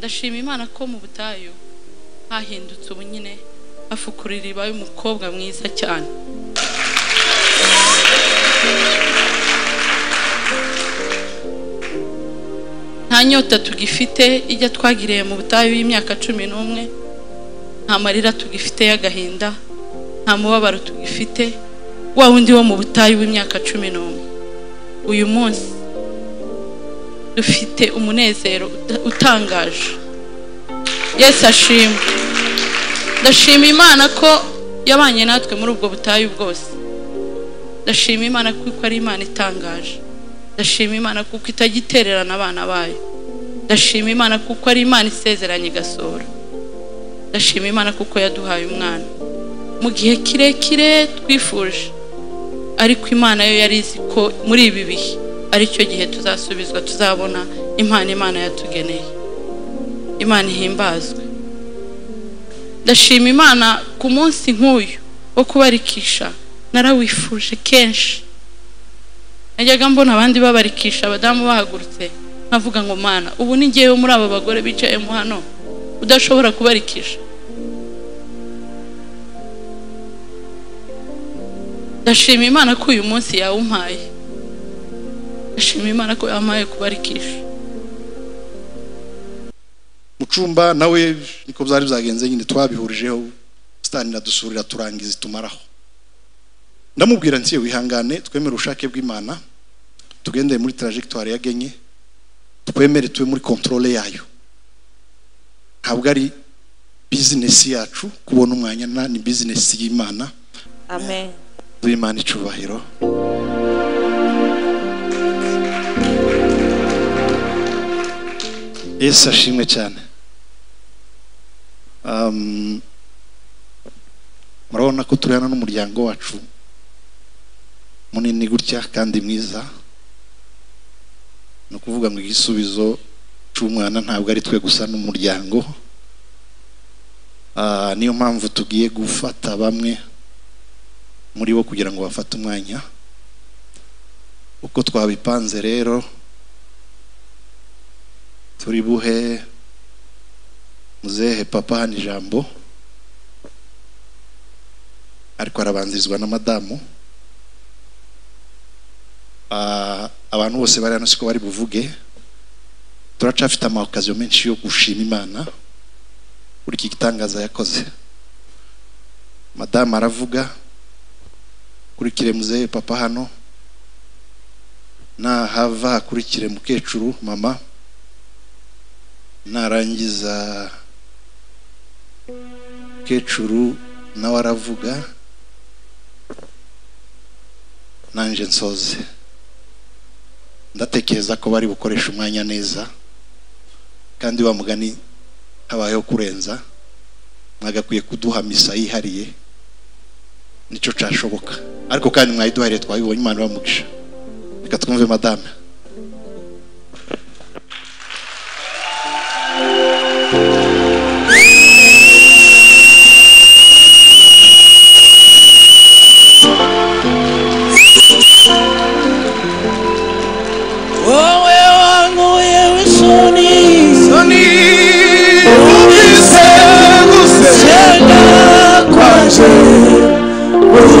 ndashima imana ko mu butayu hahindutse ubu nyine hafukura iriba y'umukobwa mwiza cyane. Nta nyota tugifite ijya twagiriye mu butayu y'imyaka cumi n'umwe nta marira tugifite y'agahinda nta mubabaro tugifite wa wundi wo mu butayu w'imyaka cumi n'umwe. Uyu munsi dufite umunezero uta- utangaje. Yesu ashimwe. Ndashima imana ko yabanye natwe muri ubwo butayu bwose. Ndashima imana kuko ari imana itangaje. Ndashima imana kuko itajya itererana abana bayo. Ndashima imana kuko ari imana isezeranye igasohora ndashima imana kuko yaduhaye umwana. Mu gihe kirekire twifuje ariko imana yo yari izi ko muri ibi bihe. Ari cyo gihe tuzasubizwa tuzabona impano imana yatugeneye. Imana ihimbazwe. Ndashima imana ku munsi nk'uyu wo kubarikisha. Narawifuje kenshi. Najyaga mbona abandi babarikisha abadamu bahagurutse. Nkavuga ngo mana ubu ni ngewe muri aba bagore bicayemo hano. Udashobora kubarikisha. Ndashima imana ko uyu munsi yawumpaye. Ndashima imana ko yampaye kubarikisha. Mu cyumba nawe niko byari byagenze nyine twabihurijeho sitani iradusurira turangiza itumaraho. Ndamubwira nti wihangane twemere ubushake bw'imana tugendere muri trajectoire yagenye twemere tube muri controle yayo. Ntabwo ari bizinesi yacu kubona umwanya na ni bizinesi y'imana. Amen. Duhe imana icubahiro yesu ashimwe cyane. Um, murabona ko turi hano n'umuryango wacu munini gutya kandi mwiza. Ni ukuvuga ngo igisubizo cy'umwana ntabwo ari twe gusa n'umuryango. Ah, niyo mpamvu tugiye gufata bamwe muri bo kugira ngo bafate umwanya. Uko twabipanze rero turi buhe muzehe papa hano ijambo. Ariko arabanzirizwa na madamu. Ah, abantu bose bari hano siko bari buvuge. Turacafite amakaziyo menshi yo gushima imana kuri iki gitangaza yakoze. Madamu aravuga kurikire muzehe papa hano. Nahava hakurikire mukecuru mama. Narangiza mukecuru nawe aravuga nanje nsoze. Ndatekereza ko bari bukoresha umwanya neza kandi wa mugani habayeho kurenza mwagakwiye kuduha misa yihariye ni cyo cyashoboka. Ariko kandi mwayiduhariye twabibonye imana bamugisha reka twumve madame. say,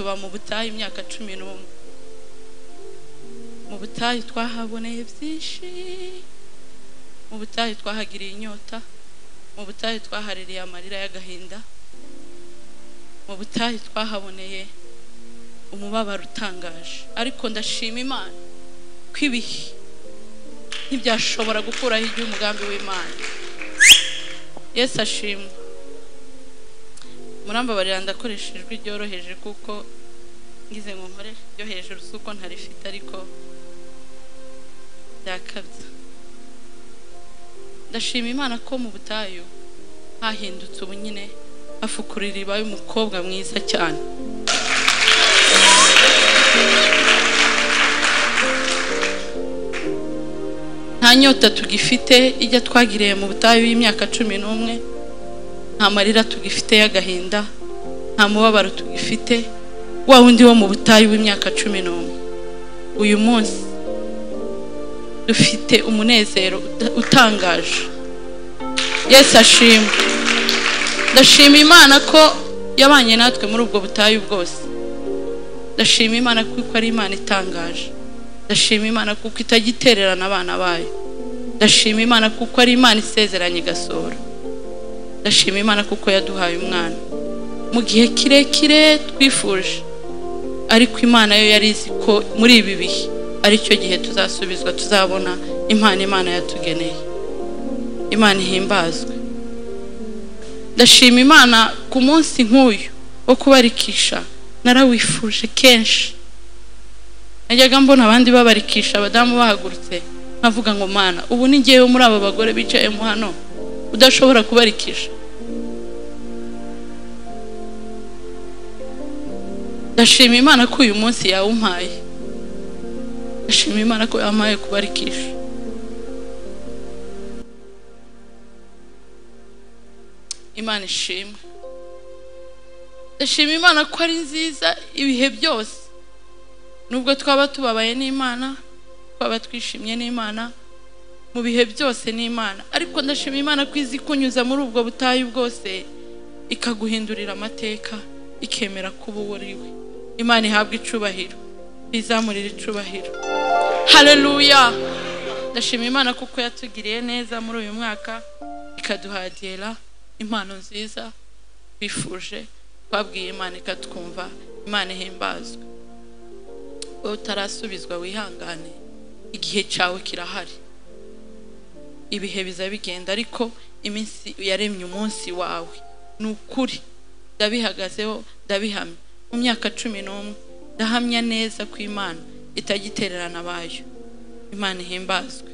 tuba mu butayu imyaka cumi n'umwe. Mu butayu twahaboneye byinshi mu butayu twahagiriye inyota mu butayu twahaririye amarira y'agahinda mu butayu twahaboneye umubabaro utangaje. Ariko ndashima imana ko ibihe ntibyashobora gukuraho igihe umugambi w'imana. Yesu ashimwe. Murambabarira ndakoresha ijwi ryoroheje kuko ngize ngo nkore ryo hejuru si uko ntarifite ariko byakabya. Ndashima imana ko mu butayu hahindutse ubu nyine hafukura iriba y'umukobwa mwiza cyane. Nta nyota tugifite ijya twagiriye mu butayu y'imyaka cumi n'umwe. Nta marira tugifite y'agahinda nta mubabaro tugifite wa wundi wo mu butayu w'imyaka cumi n'umwe. Uyu munsi dufite umunezero uta- utangaje. Yesu ashimwe. Ndashima imana ko yabanye natwe muri ubwo butayu bwose. Ndashima imana kuko ari imana itangaje. Ndashima imana kuko itajya itererana abana bayo. Ndashima imana kuko ari imana isezeranye igasohora ndashima imana kuko yaduhaye umwana. Mu gihe kirekire twifuje ariko imana yo yari izi ko muri ibi bihe ari cyo gihe tuzasubizwa tuzabona impano imana yatugeneye. Imana ihimbazwe. Ndashima imana ku munsi nk'uyu wo kubarikisha. Narawifuje kenshi. Najyaga mbona abandi babarikisha abadamu bahagurutse nkavuga ngo mana ubu ni ngewe muri aba bagore bicayemo hano. Udashobora kubarikisha ndashima imana ko uyu munsi yawumpaye. Ndashima imana ko yampaye kubarikisha imana ishimwe. Ndashima imana ko ari nziza ibihe byose. Nubwo twaba tubabaye n'imana twaba twishimye n'imana mu bihe byose n'imana. Ariko ndashima imana ko izi kunyuza muri ubwo butayu bwose ikaguhindurira amateka ikemera kuba uwo uri we. Imana ihabwa icubahiro izamurira icubahiro. Hareruya ndashima imana kuko yatugiriye neza muri uyu mwaka ikaduhagera impano nziza twifuje twabwiye imana ikatwumva imana ihimbazwe. Wowe utarasubizwa wihangane igihe cyawe kirahari. Ibihe biza bigenda ariko iminsi yaremye umunsi wawe. Ni ukuri. Ndabihagazeho ndabihamya. Mu myaka cumi n'umwe ndahamya neza ko imana itajya itererana abayo. Imana ihimbazwe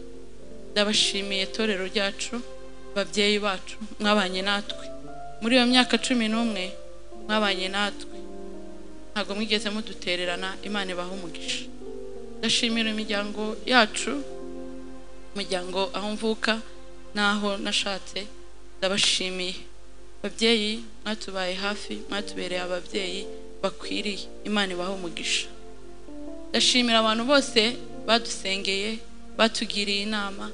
ndabashimiye itorero ryacu babyeyi bacu mwabanye natwe. Muri iyo myaka cumi n'umwe mwabanye natwe. Ntabwo mwigeze mudutererana imana ibaha umugisha. Ndashimira imiryango yacu umuryango aho mvuka n'aho nashatse ndabashimiye. Babyeyi mwatubaye hafi mwatubereye ababyeyi bakwiriye. Imana ibaha umugisha. Ndashimira abantu bose badusengeye batugiriye inama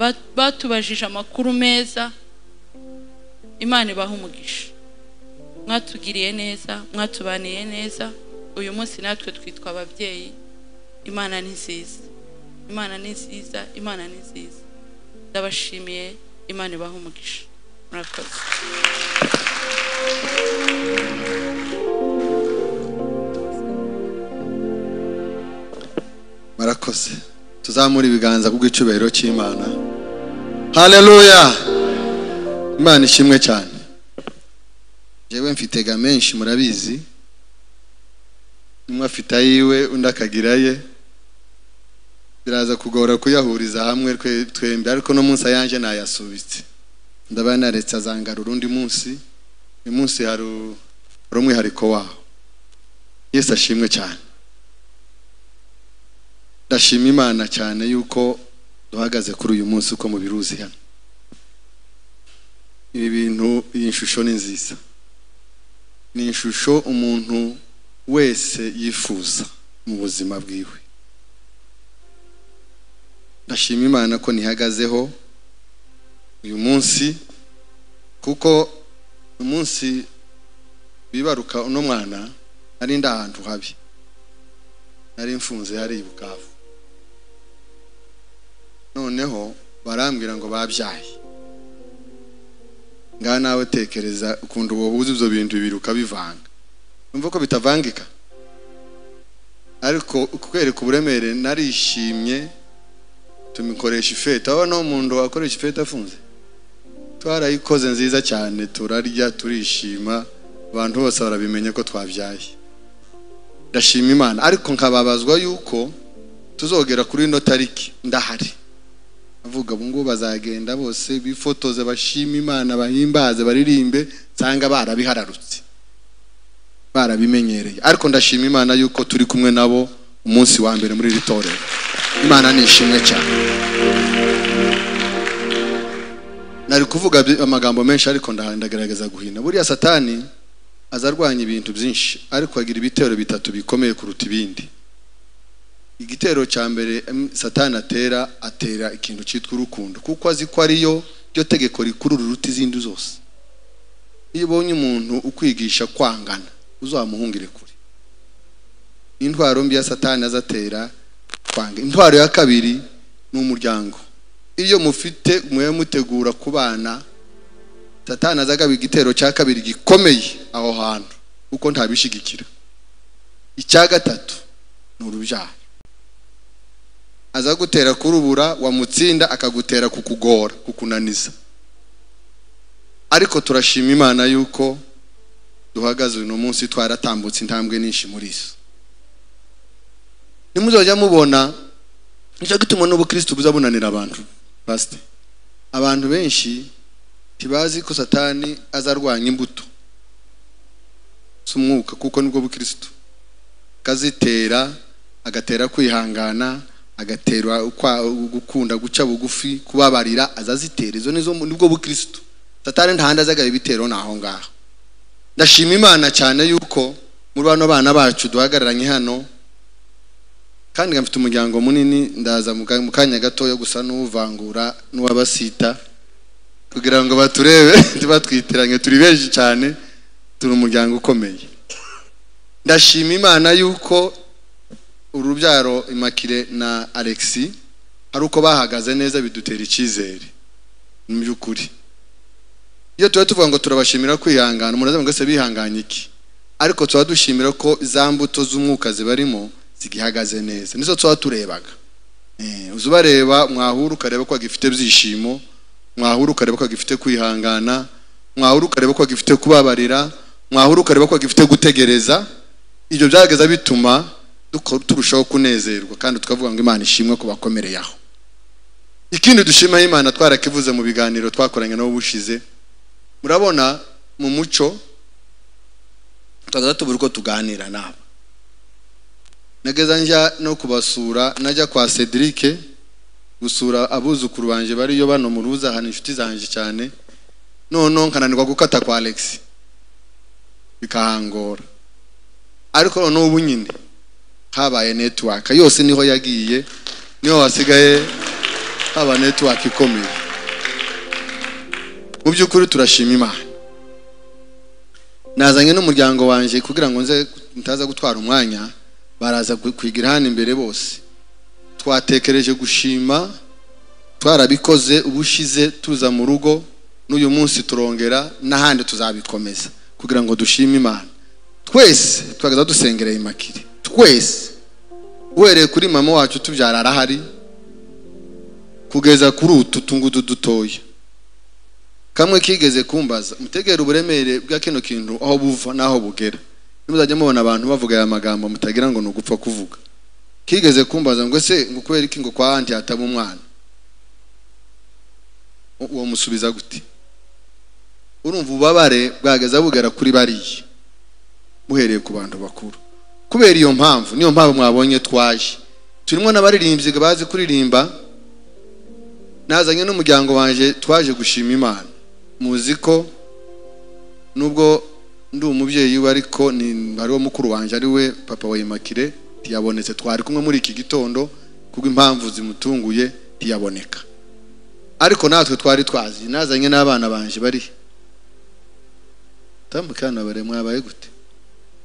bat- batubajije amakuru meza. Imana ibaha umugisha. Mwatugiriye neza mwatubaniye neza. Uyu munsi natwe twitwa ababyeyi. Imana ni nziza. Imana ni nziza imana ni nziza. Ndabashimiye imana ibaha umugisha. Murakoze. Murakoze. Tuzamura ibiganza kubw'icyubahiro cy'imana. Haleluya imana ishimwe cyane. Jewe mfitega menshi murabizi. Umwe afite ayiwe undi akagira aye. Biraza kugora kuyahuriza hamwe twe- twembi ariko no munsi ayanje nayasubitse ndaba naretse azangarura undi munsi uyu munsi hari umwihariko waho. Yesu ashimwe cyane. Ndashima imana cyane yuko duhagaze kuri uyu munsi uko mubiruzi hano. Ibi bintu iyi shusho ni nziza. Ni ishusho umuntu wese yifuza mu buzima bwiwe. Ndashima imana ko nihagazeho uyu munsi kuko umunsi bibaruka uno mwana nari ndi ahantu habi. Nari mfunze hari i bukavu noneho barambwira ngo babyaye. Ngaha nawe tekereza ukuntu wohuza ibyo bintu bibiri ukabivanga umva ko bitavangika. Ariko kwereka uburemere narishimye. Tumikoresha ifete aho no muntu wakoresha ifete afunze? Twarayikoze nziza cyane turarya turishima. Abantu bose barabimenya ko twabyaye. Ndashima imana. Ariko nkababazwa yuko tuzogera kuri ino tariki. Ndahari. Avuga ubu ngubu bazagenda bose bifotoze bashima imana bahimbaze baririmbe nsanga barabihararutse. Barabimenyereye. Ariko ndashima imana yuko turi kumwe nabo umunsi wa mbere muri iri torero. Imana ni ishimwe cyane. Nari kuvuga amagambo menshi ariko nda- ndagerageza guhina. Buriya satani aza arwanya ibintu byinshi ariko agira ibitero bitatu bikomeye kuruta ibindi. Igitero cya mbere satani atera atera ikintu cyitwa urukundo. Kuko azi ko ariyo ryo tegeko rikuru riruta izindi zose. Iyo ubonye umuntu ukwigisha kwangana uzamuhungire kure. Intwaro mbi ya satani azatera kwanga. Intwaro ya kabiri ni umuryango. Iyo mufite mwe mutegura ku bana satani azagaba igitero cya kabiri gikomeye aho hantu kuko ntabishigikira. Icya gatatu ni urubyaro. Aza gutera kurubura wamutsinda akagutera kukugora kukunaniza. Ariko turashima imana yuko duhagaze uno munsi twaratambutse intambwe nyinshi muri zo. Nimuzajya mubona ni cyo gituma n'ubukristo buza bunanira abantu. Pasite abantu benshi ntibazi ko satani azarwanya imbuto z'umwuka kuko ni bwo bukristo akazitera agatera kwihangana agatera gukunda guca bugufi kubabarira azazitera izo ni bwo bukristo satani ntahandi azagaba ibitero ni aho ngaho. Ndashima imana cyane yuko muri bano bana bacu duhagararanye hano kandi mfite umuryango munini ndaza mu ka- mu kanya gatoya gusa n'uvangura n'uwabasita kugira ngo baturebe tubatwitiranye turi benshi cyane turi umuryango ukomeye. Ndashima imana yuko urubyaro imakire na alexi hari uko bahagaze neza bidutera icyizere. Mu by'ukuri. Iyo tuba tuvuga ngo turabashimira kwihangana umuntu ngo se bihanganye iki? Ariko tuba dushimira ko za mbuto z'umwuka zibarimo zigihagaze neza. Nizo tuba turebaga. Eh, uza ubareba mwahura ukareba ko agifite byishimo mwahura ukareba ko agifite kwihangana mwahura ukareba ko agifite kubabarira mwahura ukareba ko agifite gutegereza. Ibyo byageza bituma turushaho kunezerwa kandi tukavuga ngo imana ishimwe ko bakomereye aho ikindi dushimaho imana twarakivuze mu biganiro twakoranye nabo bushize murabona mu muco tukaza tubura uko tuganira nabo. Nageza njya no kubasura najya kwa Cedric gusura abuzukuru banje bariyo bano mu ruza hano inshuti zanje cyane. Noneho nkananirwa gukata kwa Alex. Bikahangora. Ariko noneho ubu nyine habaye network. Yose ni ho yagiye ni ho hasigaye haba network ikomeye. Mu by'ukuri turashima imana. Nazanye n'umuryango wanjye kugira ngo nze ntaza gutwara umwanya. Baraza kwigira hano imbere bose. Twatekereje gushima twarabikoze ubushize tuza mu rugo n'uyu munsi turongera n'ahandi tuzabikomeza. Kugira ngo dushime imana. Twese twagaza dusengereye imakire twese. Uhereye kuri mama wacu tubyara arahari. Kugeza kuri utu tungudu dutoya. Kamwe kigeze kumbaza mutegere uburemere bwa kino kintu aho buva n'aho bugera. Nimuzajya mubona abantu bavuga aya magambo mutagira ngo ni ugupfa kuvuga. Kigeze kumbaza ngo ese ngo kubera iki ngo kwa anti hataba umwana? Uwo musubiza gute? Urumva ububabare bwageza bugera kuri bariya. Muhereye ku bantu bakuru. Kubera iyo mpamvu niyo mpamvu mwabonye twaje. Turimo n'abaririmbyi bazi kuririmba. Nazanye n'umuryango wanjye twaje gushima imana. Muzi ko nubwo ndi umubyeyi we ariko ni hariho mukuru wanjye ari we papa wa imakire ntiyabonetse. Twari kumwe muri iki gitondo kubwo impamvu zimutunguye ntiyaboneka. Ariko natwe twari twazi nazanye n'abana banjye bari tambukana bare mwabaye gute?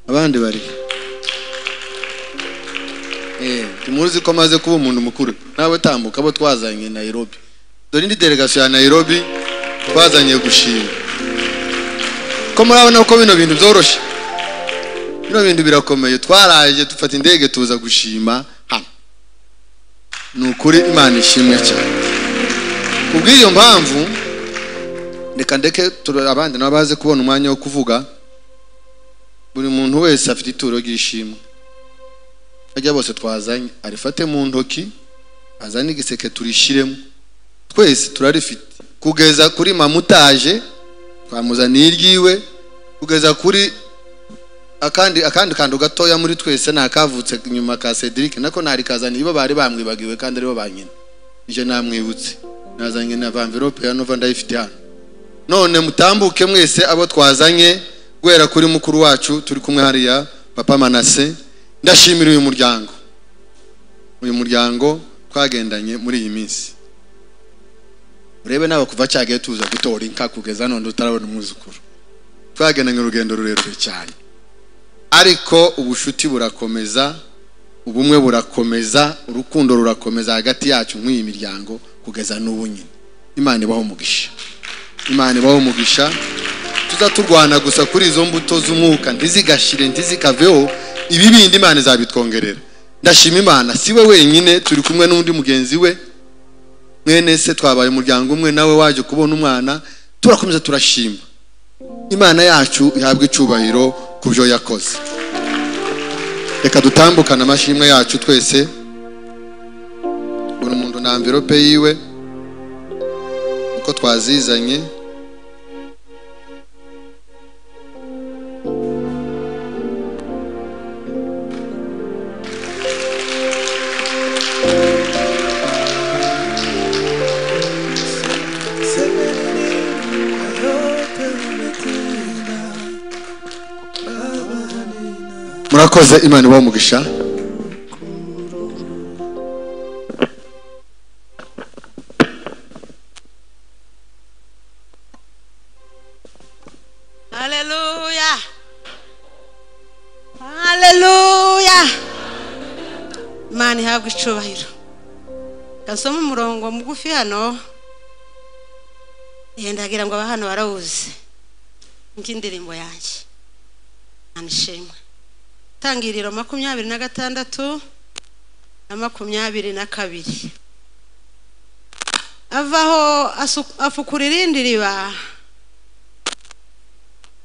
Abandi bari eh tumuzi ko amaze kuba umuntu mukuru. Nawe tambuka abo twazanye Nairobi. Dore indi delegation ya Nairobi twazanye gushima. Ko murabona ko bino bintu byoroshye. Bino bintu birakomeye. Twaraje dufata indege tuza gushima. Hano ni ukuri imana ishimwe cyane. Kubw'iyo mpamvu reka ndeke abandi nabo baze kubona umwanya wo kuvuga. Buri muntu wese afite ituro ry'ishimwe. Bajya bose twazanye. Arifate mu ntoki azane igiseke turishiremo. Twese turarifite. Kugeza kuri mamutaje twamuzaniye iryiwe kugeza kuri akandi akandi kantu gatoya muri twese ni akavutse nyuma ka Cedric nako nari kazaniye bo bari bamwibagiwe kandi ari bo banyina ije namwibutse. Nazanye na envelope ya Nova ndayifite hano. None mutambuke mwese abo twazanye guhera kuri mukuru wacu turi kumwe hariya papa Manase. Ndashimira uyu muryango. Uyu muryango twagendanye muri iyi minsi. Urebe nawe kuva cyagiye tuza gutora inka kugeza none utarabona umwuzukuru. Twagendanye urugendo rurerure cyane. Ariko ubushuti burakomeza ubumwe burakomeza urukundo rurakomeza hagati yacu nk'iyi miryango kugeza n'ubu nyine. Imana ibaho umugisha. Imana ibaho umugisha. Tuza turwana gusa kuri izo mbuto z'umwuka ntizigashire ntizikaveho. Ibi bindi imana izabitwongerera. Ndashima imana si we wenyine turi kumwe n'undi mugenzi we. Mwene se twabaye umuryango umwe nawe waje kubona umwana turakomeza turashima. Imana yacu ihabwa icyubahiro ku byo yakoze. Reka dutambukane amashimwe yacu twese. Buri muntu na amvirope yiwe uko twazizanye. Murakoze imana ibaho umugisha. Imana icubahiro. Gasoma umurongo mugufi hano. Yenda agira ngo aba hano barawuzi. Nk'indirimbo yanjye. Imana ishimwe. Tangiriro makumyabiri na gatandatu na makumyabiri na kabiri. Avaho afukura irindi riba.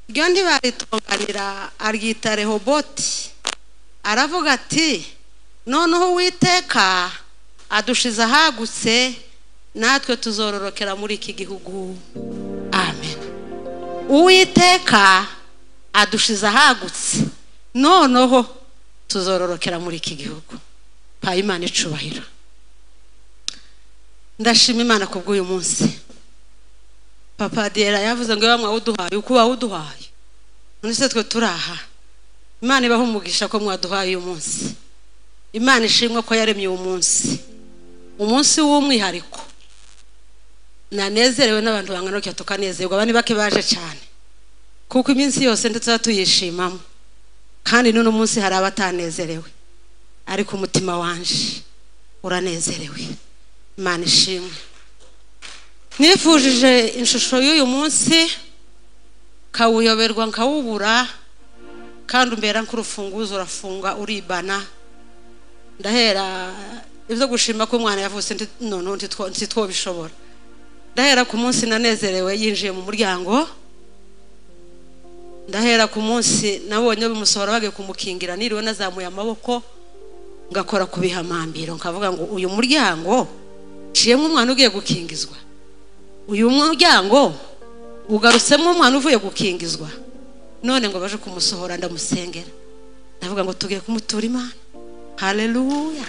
Ryo ntibaritonganira aryita rehoboti. Aravuga ati noneho uwiteka adushize ahagutse natwe tuzororokera muri iki gihugu. Amen. Uwiteka adushize ahagutse. Noneho tuzororokera muri iki gihugu. Paye imana icubahiro. Ndashima imana ku bw'uyu munsi. Papa diyera yavuze ngo iba mwawuduhaye uko wawuduhaye. None se twe turaha imana ibaho umugisha ko mwaduhaye uyu munsi. Imana ishimwe ko yaremye uwo munsi. Umunsi w'umwihariko. Nanezerewe n'abantu bangana gutya tukanezerwa abandi bake baje cyane. Kuko iminsi yose ndetse tuyishimamo kandi n'uno munsi hari abatanezerewe. Ariko umutima wanje uranezerewe. Imana ishimwe. Nifujije ishusho y'uyu munsi kawuyoberwa nkawubura kandi umbera nk'urufunguzo urafunga uribana. Ndahera ibyo gushima ko umwana yavutse ntitwobishobora ndahera ku munsi nanezerewe yinjiye mu muryango ndahera ku munsi nabonye bimusohora bagiye kumukingira niriwe nazamuye amaboko ngakora ku bihamambiro. Nkavuga ngo uyu muryango nciyemo umwana ugiye gukingizwa. Uyu muryango ugarutsemo umwana uvuye gukingizwa. None ngo baje kumusohora ndamusengera. Ndavuga ngo tugiye kumutura imana. Hareruya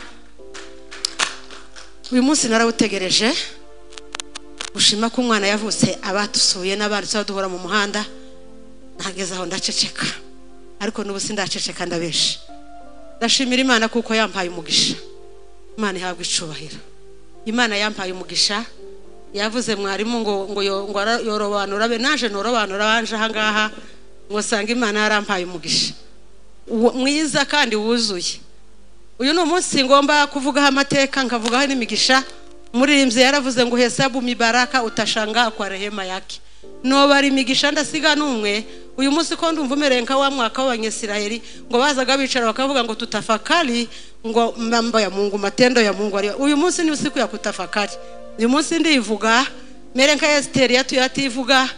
uyu munsi narawutegereje gushima ko umwana yavutse abatusuye n'abandi duhora mu muhanda. Ntageze aho ndaceceka. Ariko n'ubu sindaceceka ndabesha ndashimira imana kuko yampaye umugisha. Imana ihabwa icubahiro. Imana yampaye umugisha. Yavuze mwarimu ngo ngo yorobanura be. Naje norobanura wanje ahangaha ngo usanga imana yarampaye umugisha. Mwiza kandi wuzuye. Uyu ni umunsi ngomba kuvugaho amateka nkavugaho n'imigisha. Umuririmbyi yaravuze ngo hesabu mibaraka utashanga kwa rehema yake. Nobara imigisha ndasiga n'umwe. Uyu munsi ko ndumva umereye nka wa mwaka w'abanyesirayeli ngo bazaga bicara bakavuga ngo tutafakari ngo mambo ya mungu matendo ya mungu uyu munsi ni usiku ya kutafakari uyu munsi ndivuga mere nka esiteri yatuye ativuga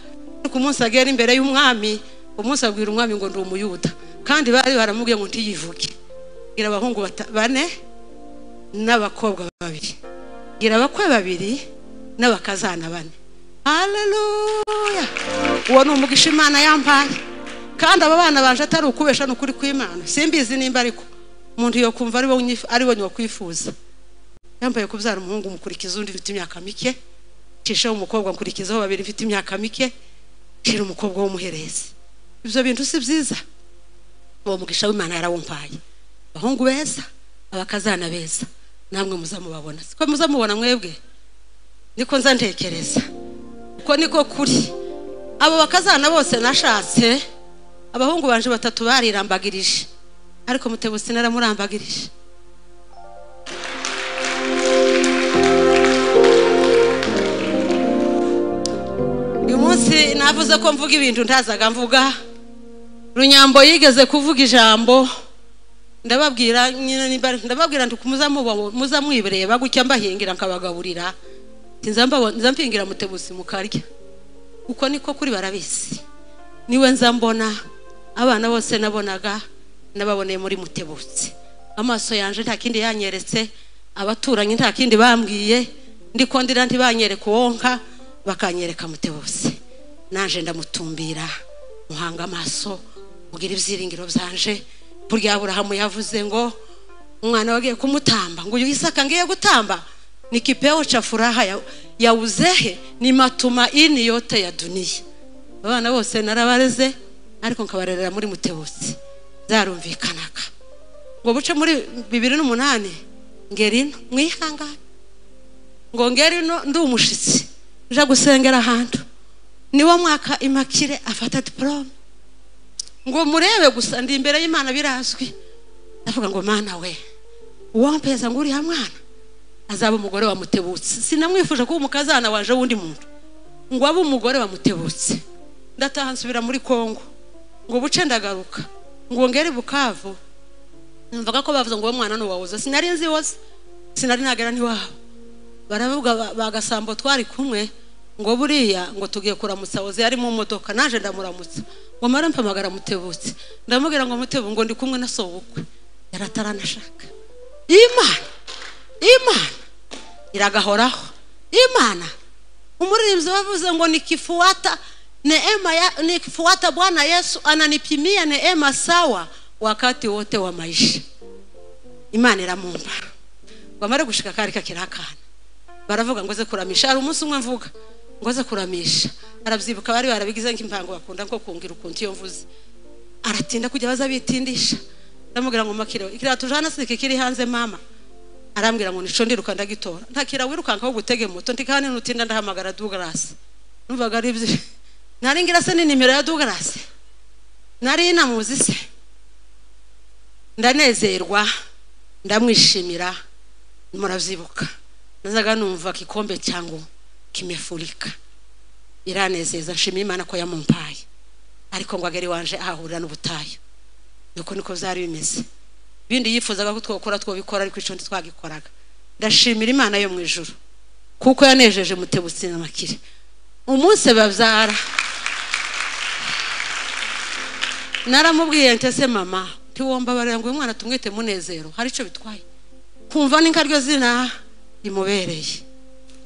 ku munsi agera imbere y'umwami umunsi abwira umwami ngo ndi umuyuda. Kandi bari baramubwiye ngo ntiyivuge. Gira abahungu bane n'abakobwa babiri. Gira abakwe babiri n'abakazana bane. Hareruya uwo ni umugisha imana yampaye kandi aba bana baje atari ukubesha ni ukuri kw'imana. Simbizi nimba ariko umuntu yo kumva ari we nyakwifuza yambaye kubyara umuhungu mukurikiza undi ufite imyaka mike cishaho umukobwa nkurikizaho babiri mfite imyaka mike shira umukobwa w'umuherezi. Ibyo bintu si byiza. Uwo mugisha w'imana yarawumpaye. Abahungu beza abakazana beza. Namwe muzamubabona. Siko muzamubona mwebwe? Niko nza ntekereza. Uko niko kuri. Abo bakazana bose nashatse abahungu banje batatu barirambagirije. Ariko mutebusi naramurambagirije. Uyu munsi navuze ko mvuga ibintu ntazaga mvuga. Runyambo yigeze kuvuga ijambo. Ndababwira ndababwira ndi muza mwibireba gutya mbahingira nkabagaburira. Nza mpingira mutebusi mukarya. Uko niko kuri barabizi ni we nza mbona abana bose nabonaga nababoneye muri mutebutsi amaso yanje nta kindi yanyeretse abaturanyi nta kindi bambwiye ndikondera ntibanyereka uwonka bakanyereka mutebutsi naje ndamutumbira muhanga amaso mugira ibyiringiro byanje. Burya aburahamu yavuze ngo umwana wagiye kumutamba ngo uyu isaka ngiye gutamba. Ni kipeo cha furaha ya, ya uzehe ni matumaini yote ya dunia. Abana bose narabareze ariko nkabarerera muri mutebutsi zarumvikanaga ngo buce muri bibiri n'umunani ngeri ino mwihangane ngo ngeri ino ndi umushitsi. Nja gusengera ahantu. Niwo mwaka imakire afata diporome ngo murebe gusa ndi imbere y'imana birazwi. Ndavuga ngo mana we uwampeza ngo uriya mwana? Azaba umugore wamutebutse. Sinamwifuje kuba umukazana waje w'undi muntu. Ngo abe umugore wamutebutse. Ndataha nsubira muri kongo. Ngo buce ndagaruka. Ngo ngere bukavu. Numvaga ko bavuze ngo uwo mwana nuwawuze sinari nzi wose sinari nagera n'iwabo baravuga bagasambo twari kumwe. Ngo buriya ngo tugiye kuramutsa woze yari mu modoka. Naje ndamuramutsa. Ngo mara mpamagara mutebutse. Ndamubwira ngo mutebu ngo ndi kumwe na sobukwe. Yarataranashaka imana! Imana. Iragahoraho. Imana. Umuririmbyi wavuze ngo nikifuata neema ya, nikifuata bwana yesu ananipimia neema sawa wakati wote wa maisha. Imana iramumba ngo amare gushika kari kakiri akana baravuga ngo ze kuramisha. Hari umunsi umwe mvuga ngo ze kuramisha. Arabyibuka bari barabigize nk'impango bakunda nko kungira ukuntu iyo mvuze. Aratinda kujya baza bitindisha. Ndamubwira ngo makire ikirato jana sike kiri hanze mama? Arambwira ngo nico ndiruka ndagitora. Ntakira wirukanka wo gutege moto. Ndikane nutinda ndahamagara Douglas. Numvaga ari byo. Nari ngira se ni nimero ya Douglas. Nari namuzi se. Ndanezerwa. Ndamwishimira. Muravyibuka. Nazaga numva kikombe cyangu kimefurika. Biranezeza nshimiye imana ko yamumpaye. Ariko ngo agere wanje ahahurira n'ubutayu. Nuko niko byari bimeze. Ibindi yifuzaga ko twakora twabikora ariko ico ntitwagikoraga ndashimira imana yo mu ijuru kuko yanejeje mutebutsi na makire. Umunsi babyara. Naramubwiye ntese mama ntiwomba barira ngo uyu mwana tumwite munezero? Hari icyo bitwaye? Kumva ni ryo zina rimubereye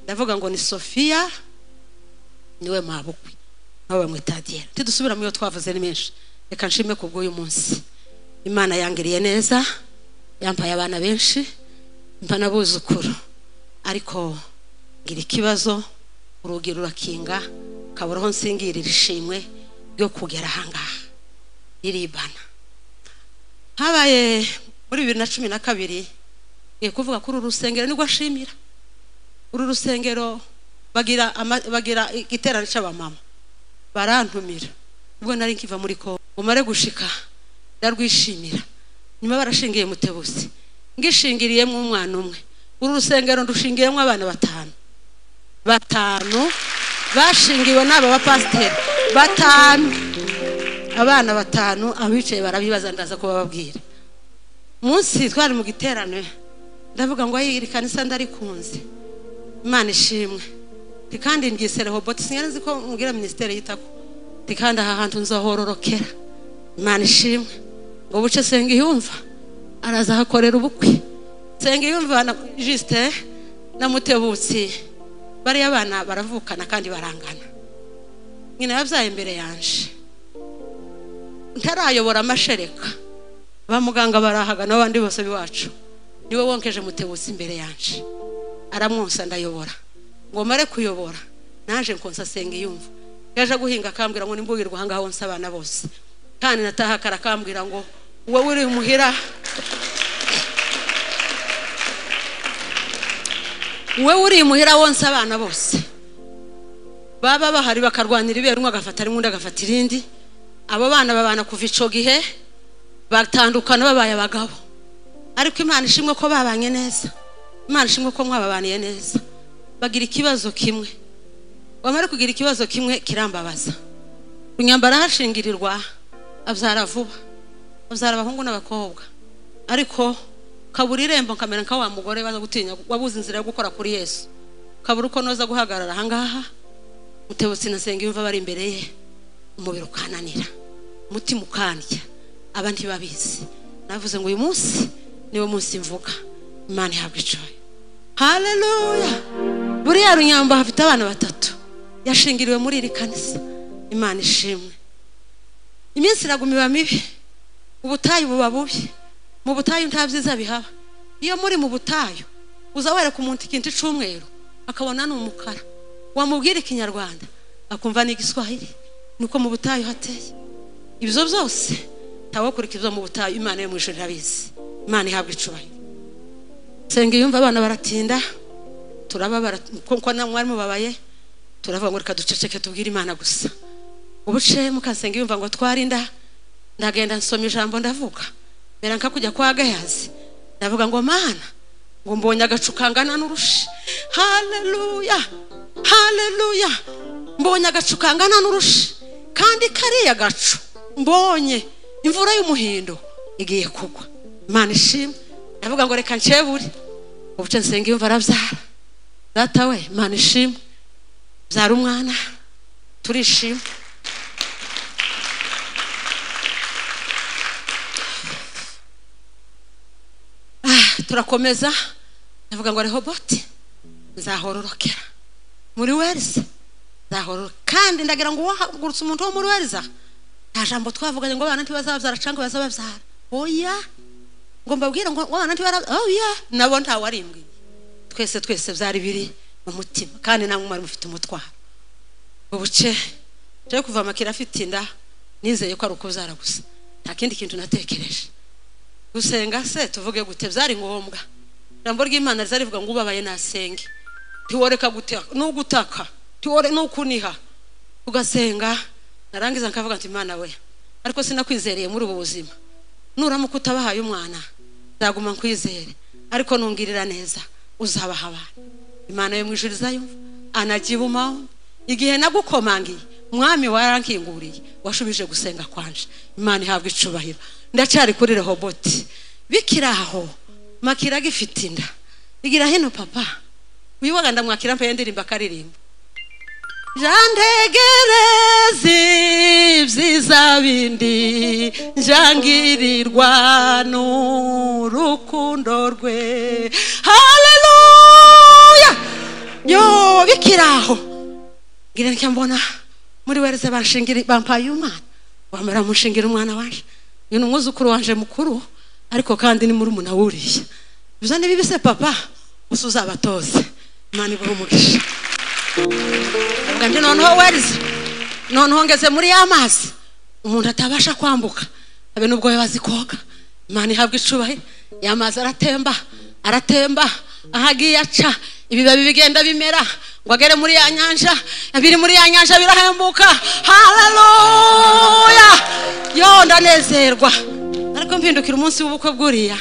ndavuga ngo ni sofiya ni we mabukwe. Nawe bamwita diyera ntidusubiramo iyo twavuze ni menshi. Reka nshime ku bw'uyu munsi. Imana yangiriye neza yampaye abana benshi mpa n'abuzukuru. Ariko ngira ikibazo urugi rurakinga kaburaho nsingirira ishimwe ryo kugera ahangaha riribana. Habaye muri bibiri na cumi na kabiri ngiye kuvuga kuri uru rusengero ni bwo ashimira. Uru rusengero bagira bagira igiterane cy'abamama barantumira. Ubwo nari nkiva muri ko umare gushika ndarwishimira nyuma barashingiye mutebusi. Ngishingiriyemo umwana umwe. Uru rusengero ndushingiyemo abana batanu. Batanu. Bashingiwe n'aba bapasiteri. Batanu. Abana batanu abicaye barabibaza ndaza kubababwira. Munsi twari mu giterane. Ndavuga ngo iri kanisa ndarikunze. Imana ishimwe. Kandi nbyise rehoboti sinari nzi ko mubwira minisiteri yitako. Nti kandi aha hantu nzahororokera imana ishimwe. Ngo buce senga iyumva. Araza ahakorera ubukwe. Senga iyumva na jisite na mutebutsi. Bariya bana baravukana kandi barangana. Nyina yabyaye imbere yanje. Ntarayobora amashereka. Ba muganga barahaga n'abandi bose b'iwacu. Niwe wonkeje mutebutsi imbere yanje. Aramwonsa ndayobora. Ngo mare kuyobora. Naje nkonsa senga iyumva. Yaje guhinga akambwira ngo nimbugirwa ahangaha wonsa abana bose. Kandi nataha karakambwira ngo wowe uri muhira wowe uri muhira wonsa abana bose baba bahari bakarwanira ibere umwe agafata rimwe undi agafata irindi abo bana babana kuva ico gihe batandukana babaye abagabo ariko imana ishimwe ko babanye neza imana ishimwe ko mwababaniye neza bagira ikibazo kimwe. Wamara kugira ikibazo kimwe kirambabaza kunyambara hashingirirwa abyara vuba. Abyara abahungu n'abakobwa. Ariko kabura irembo nkamera nka wa mugore baza gutinya wabuze inzira yo gukora kuri yesu. Kabura uko noza guhagarara ahangaha? Mutebutsi na senga yumva bari imbere ye. Umubiri ukananira. Umutima ukandya aba ntibabizi. Navuze ngo uyu munsi niwo munsi mvuga. Imana ihabwa icoyo. Haleluya! Buriya runyamba hafite abana batatu. Yashingiriwe muri iri kanisa. Imana ishimwe. Iminsi iraguma iba mibi. Ubutayu buba bubi. Mu butayu nta byiza bihaba. Iyo muri mu butayu uza wereka umuntu ikintu icumweru akabona ni umukara wamubwira ikinyarwanda akumva ni igiswahili. Nuko mu butayu hateye. Ibyo byose ntawukurikiza mu butayu. Imana yo mu ijoro irabizi. Imana ihabwa icubahiro. Senga yumva abana baratinda turababara kuko na mwari mubabaye turavuga ngo reka duceceke tubwire imana gusa. Ubuce mukasenga yumva ngo twarinda ndagenda nsoma ijambo ndavuga. Mera nka kujya kwa gayazi ndavuga ngo mana ngo mbonye agacu kangana n'urushi haleluya haleluya mbonye agacu kangana n'urushi kandi kariya gacu mbonye imvura y'umuhindo igiye kugwa. Imana ishimwe. Ndavuga ngo reka nshebure ubuce nsenga yumva arabyara. Data we imana ishimwe. Byara umwana turishima turakomeza. Ndavuga ngo rehoboti nzahororokera. Muri werize nzahororoka kandi ndagira ngo wahagurutse umuntu wo muri weriza nta jambo twavuganye ngo abana ntibazabyara cyangwa bazababyara oya. Ngo mbabwire ngo abana ntibarabyara oya. Nabo ntawarimbwiye twese twese byari biri mu mutima. Kandi namwe mwari mufite umutwaro. Ubuce nje kuva amakira afite inda nizeye ko ari ukubyara gusa. Nta kindi kintu natekereje. Gusenga se tuvuge gute byari ngombwa. Ijambo ry'imana riza rivuga ngo ubabaye nasenge. Ntiworeka gutaka n'ugutaka. Ntiwore n'ukuniha. Ugasenga. Narangiza nkavuga nti imana we ariko sinakwizereye muri ubu buzima. Nuramuka utabahaye umwana. Nzaguma nkwizere. Ariko nungirira neza uzabaha abana. Imana yo izayumva anagibumaho igihe nagukomangiye mwami warankinguriye washubije gusenga kwanje. Imana ihabwa icubahiro. Ndacari kuri rehoboti bikiri aho. Makira agifite inda. Igira hino papa. Wiwaga ndamwakira mpe ndirimba akaririmba jantegereze ibyiza bindi. Njangirirwa n'urukundo rwe. Haleluya! Yo bikiri aho. Ngira ntya mbona muri wereze bampaye umwana wamara mushingira umwana wanje uyu ni umwuzukuru wanje mukuru ariko kandi ni muri umuna wuriye biza ni papa? Gusa uzabatoze. Imana ibuhe umugisha. Ubwo noneho werize noneho ngeze muri ya mazi. Umuntu atabasha kwambuka. Abe n'ubwo yabazi koga. Imana ihabwa icubahiro ya mazi aratemba aratemba. Aho agiye aca ibibabi bigenda bimera. Ngo agere muri ya nyanja biri muri ya nyanja birahembuka haleluya! Yo ndanezerwa. Ariko mpindukira umunsi w'ubukwe bw'uriya.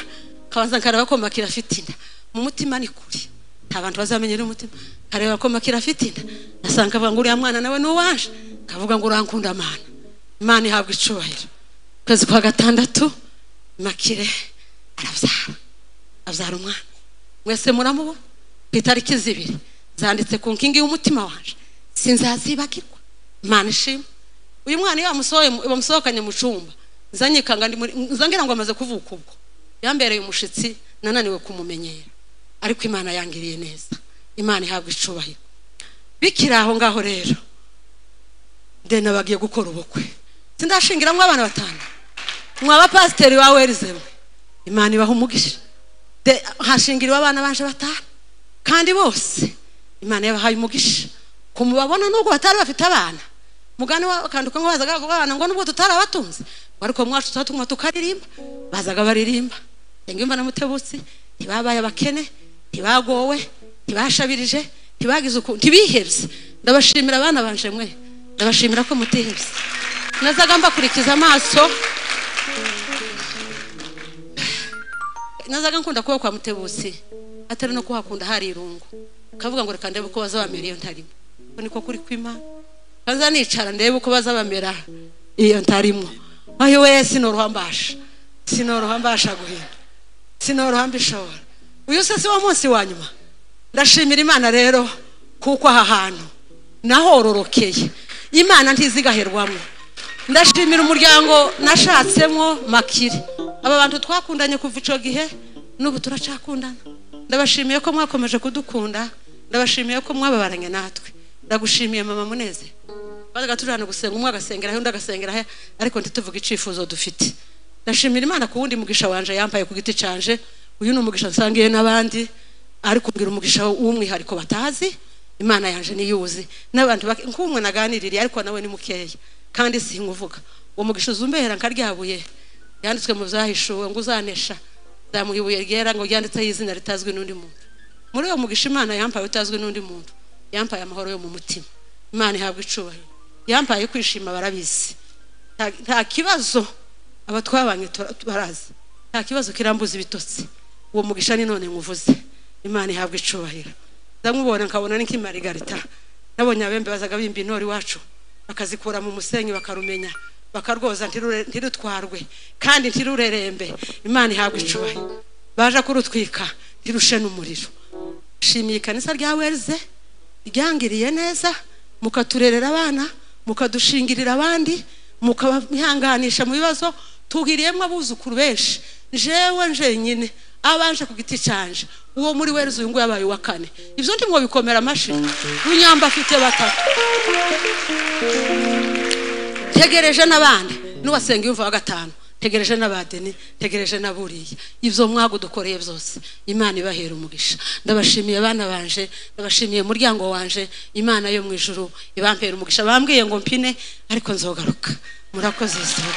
Kabanza nkareba ko makira afite inda. Mu mutima ni kure. Nta bantu bazamenyera umutima. Kareba ko makira afite inda. Nasanga avuga ngo uriya mwana nawe ni uwanje. Kavuga ngo urankunda amana imana ihabwa icubahiro. Ukwezi kwa gatandatu makire arabyara abyara umwana. Mwese muramubona ku itariki zibiri. Zanditse ku nkingi y'umutima wanje. Sinzazibagirwa. Imana ishimwe. Uyu mwana iyo bamusohokanye mu cyumba nzangira ngo amaze kuvuka ubwo. Yambereye umushitsi nananiwe kumumenyera. Ariko imana yangiriye neza. Imana ihabwa icubahiro. Bikiri aho ngaho rero. Ndenda bagiye gukora ubukwe? Sindashingiramo abana batanu. Mwaba pasiteri wa werizewe imana ibaha umugisha. Hashingiriwe abana baje batanu? Kandi bose. Imana yabahaye umugisha. Kumubabona nubwo batari bafite abana mugani wakanduka ngo bazaga abana ngo nubwo tutarabatunze. Ariko mwacu tuba tukaririmba. Bazaga baririmba. Ngimba na mutebutsi ntibabaye abakene ntibagowe ntibashabirije ntibagize uku ntibihebye. Ndabashimira abana banje mwe. Ndabashimira ko mutihebye nazaga mbakurikiza amaso. Nazaga nkunda kuba kwa mutebutsi. Atari no kuhakunda hari irungu. Kavuga ngo reka ndebe uko bazabamera iyo ntarimo. Ko niko kuri kwimana kaza nicara ndebe uko bazabamera iyo ntarimo. Ayo we sinoroha mbasha sinoroha mbasha guhinda sinoroha mbishobora uyu se si wo munsi wa nyuma. Ndashimira imana rero kuko aha hantu nahororokeye imana ntizigaherwamo. Ndashimira umuryango nashatsemo makire aba bantu twakundanye kuva icyo gihe n'ubu turacakundana ndabashimiye ko mwakomeje kudukunda ndabashimiye ko mwababaranye natwe. Ndagushimiye mama muneze. Bazaga tujyana gusenga umwe agasengera undi agasengera ariko ntituvuge icyifuzo dufite. Ndashimira imana ku wundi mugisha wanje yambaye ku giti canje uyu ni umugisha nsangiye n'abandi ariko mbwira umugisha w'umwihariko batazi. Imana yanje niyuzi n'abantu nk'umwe naganiririye ariko nawe ni mukeya. Kandi sinkuvuga uwo mugisha uzumbera nkaryabuye yanditswe mu byahishuwe ngo uzanesha. Zamuha ibuye ryera ngo ryanditseho izina ritazwi n'undi muntu. Muri uwo mugisha imana yampaye utazwi n'undi muntu. Yampaye amahoro yo mu mutima. Imana ihabwa icubahiro. Yampaye kwishima barabizi. Nta kibazo aba twabanye barazi. Nta kibazo kirambuza ibitotsi. Uwo mugisha ni none nkuvuze. Imana ihabwa icubahiro. Ndamubona nkabona ni nk'imarigarita nabonye abembe bazaga bimba intore iwacu. Bakazikura mu musenyi bakarumenya. Bakarwoza ntirutwarwe kandi ntirurerembe imana ihabwa icubahiro. Baje kurutwika. Ntirushe n'umuriro shimiye ikanisa rya wereze ryangiriye neza mukaturerera abana mukadushingirira abandi mukabihanganisha mu bibazo tugiriyemo abuzukuru benshi. Jewe njenyine abanje ku giti cyanje. Uwo muri wereze uyu nguyu yabaye uwa kane. Ibyo ndi bikomera amashyi. Runyamba afite batatu. Tegereje n'abandi. N'uwasenga yumva wa gatanu. Tegereje n'abadeni tegereje n'aburiya ibyo mwago dukoreye byose imana ibahera umugisha. Ndabashimiye abana banje ndabashimiye umuryango wanje. Imana yo mu ijuru ibampera umugisha. Bambwiye ngo mpine ariko nzogaruka. Murakoze izuba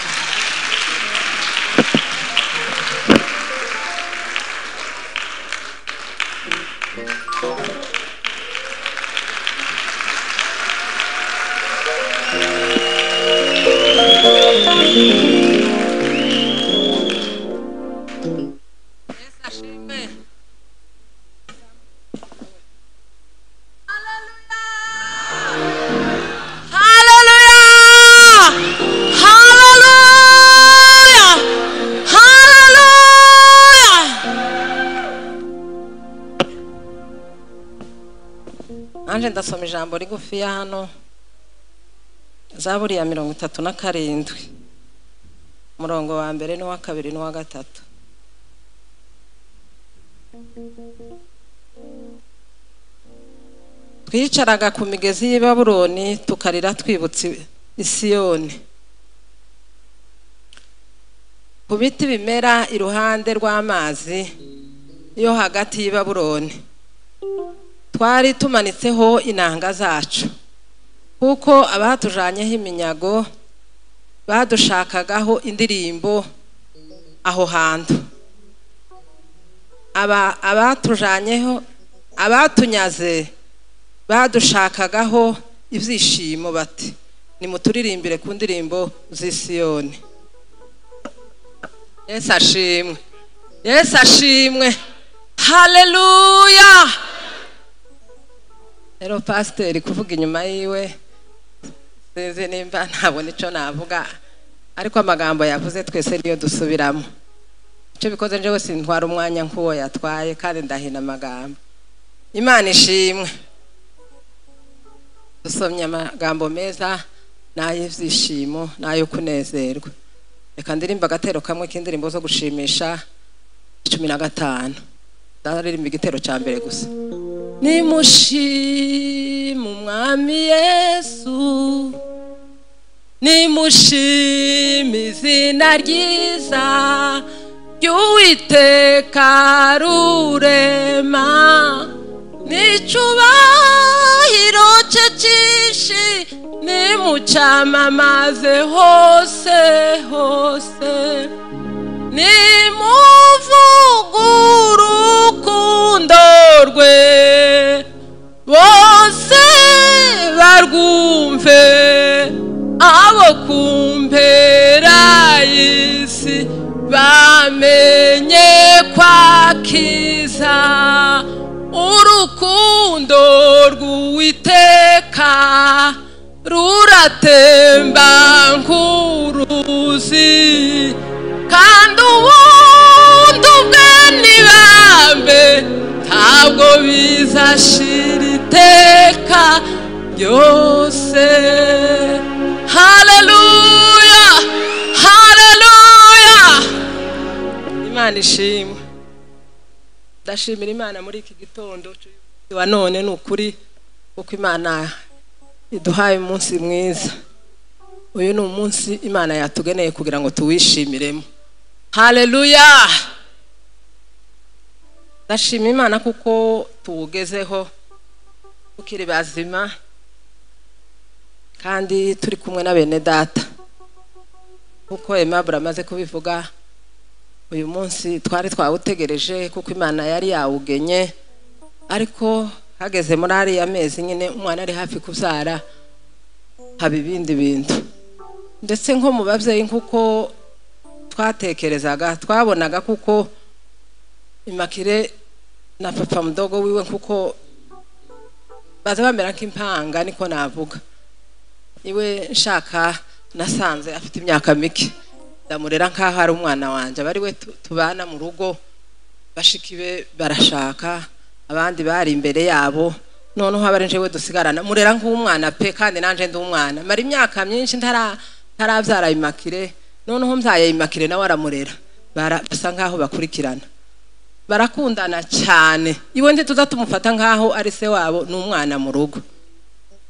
ijambo rigufiya hano zaburi ya mirongo itatu na karindwi umurongo wa mbere n'uwa kabiri n'uwa gatatu. Twicaraga ku migezi y'i babuloni tukarira twibutse isiyoni ku biti bimera iruhande rw'amazi yo hagati y'i babuloni. Twari tumanitseho inanga zacu. Kuko abatujanyeho iminyago badushakagaho indirimbo aho hantu. Aba abatujanyeho abatunyaze badushakagaho ibyishimo bati nimuturirimbire ku ndirimbo z'isiyoni. Yesu ashimwe. Yesu ashimwe. Haleluya rero pasiteri kuvuga inyuma yiwe sinzi nimba ntabona icyo navuga ariko amagambo yavuze twese niyo dusubiramo. Icyo bikoze njyewe sintwara umwanya nk'uwo yatwaye kandi ndahina amagambo. Imana ishimwe. Dusomye amagambo meza n'ay'ibyishimo n'ayo kunezerwa. Reka ndirimba agatero kamwe k'indirimbo zo gushimisha cumi na gatanu. Ndaririmba igitero cya mbere gusa. Nimushima umwami yesu. Nimushima izina ryiza ry'uwiteka rurema. N'icubahiro cye cyinshi nimucamamaze hose hose. Nimuvuga urukundo rwe bose barwumve abo kumpera y'isi bamenye kwakiza urukundo rw'uwiteka. Ruratemba nk'uruzi. Kandi ubundi ubwe nibambe ntabwo bizashira iteka ryose haleluya haleluya imana ishimwe. Ndashimira imana muri iki gitondo. Wa none ni ukuri kuko imana iduhaye umunsi mwiza. Uyu ni umunsi imana yatugeneye kugira ngo tuwishimiremo. Haleluya ndashima imana kuko tuwugezeho tukiri bazima kandi turi kumwe na bene data. Kuko emabure amaze kubivuga uyu munsi twari twawutegereje kuko imana yari yawugenye ariko hageze muri ariya mezi nyine umwana ari hafi kubyara haba ibindi bintu. Ndetse nko mu babyeyi nk'uko twatekerezaga twabonaga kuko imakire na papa mudogo wiwe kuko baza bamera nk'impanga niko navuga. Iwe nshaka nasanze afite imyaka mike. Ndamurera nk'aho ari umwana wanjye aba ari we tubana mu rugo bashiki be barashaka abandi bari imbere yabo. Noneho aba ari njyewe dusigarana. Murera nk'umwana pe kandi nanjye ndi umwana. Mara imyaka myinshi ntarabyara imakire. Noneho imakire nawe aramurera basa nk'aho bakurikirana. Barakundana cyane. Iwe ntituza tumufata nk'aho ari se wabo ni umwana mu rugo.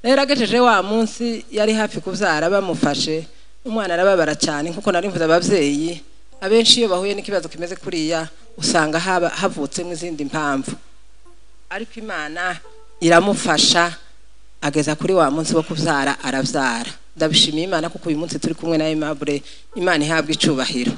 Rero agejeje wa munsi yari hafi kubyara bamufashe. Umwana arababara cyane nk'uko nari mvuze ababyeyi. Abenshi iyo bahuye n'ikibazo kimeze kuriya usanga havutsemo izindi mpamvu. Ariko imana iramufasha. Ageza kuri wa munsi wo kubyara arabyara ndabishimiye imana kuko uyu munsi turi kumwe na emabure imana ihabwa icubahiro.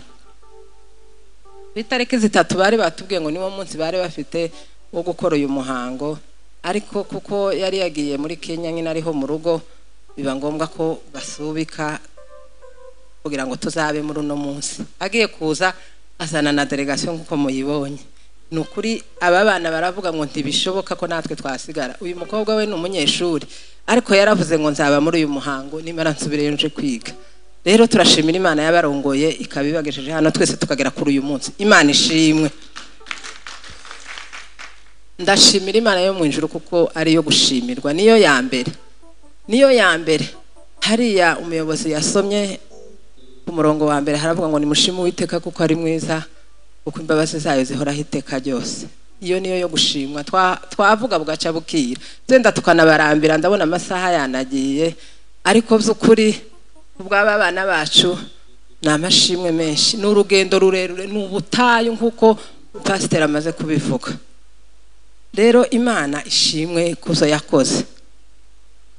Itariki zitatu bari batubwiye ngo niwo munsi bari bafite wo gukora uyu muhango. Ariko kuko yari yagiye muri kenya nyine ariho mu rugo biba ngombwa ko basubika kugira ngo tuzabe muri uno munsi. Agiye kuza azana na delegasiyo nk'uko muyibonye. Ni ukuri aba bana baravuga ngo ntibishoboka ko natwe twasigara. Uyu mukobwa we ni umunyeshuri ariko yaravuze ngo nzaba muri uyu muhango nimara nsubireyo nje kwiga. Rero turashimira imana yabarongoye ikaba ibagejeje hano twese tukagera kuri uyu munsi. Imana ishimwe. Ndashimira imana yo mu ijuru kuko ariyo gushimirwa. Niyo ya mbere. Niyo ya mbere. Hariya umuyobozi yasomye ku murongo wa mbere haravuga ngo nimushime uwiteka kuko ari mwiza. Kuko imbabazi zayo zihoraho iteka ryose iyo niyo yo gushimwa. Twa- twavuga bugaca bukira zenda tukanabarambira ndabona amasaha yanagiye. Ariko by'ukuri ubw'aba bana bacu ni amashimwe menshi. Ni urugendo rurerure ni ubutayu nk'uko pasiteri amaze kubivuga. Rero imana ishimwe kuzo yakoze.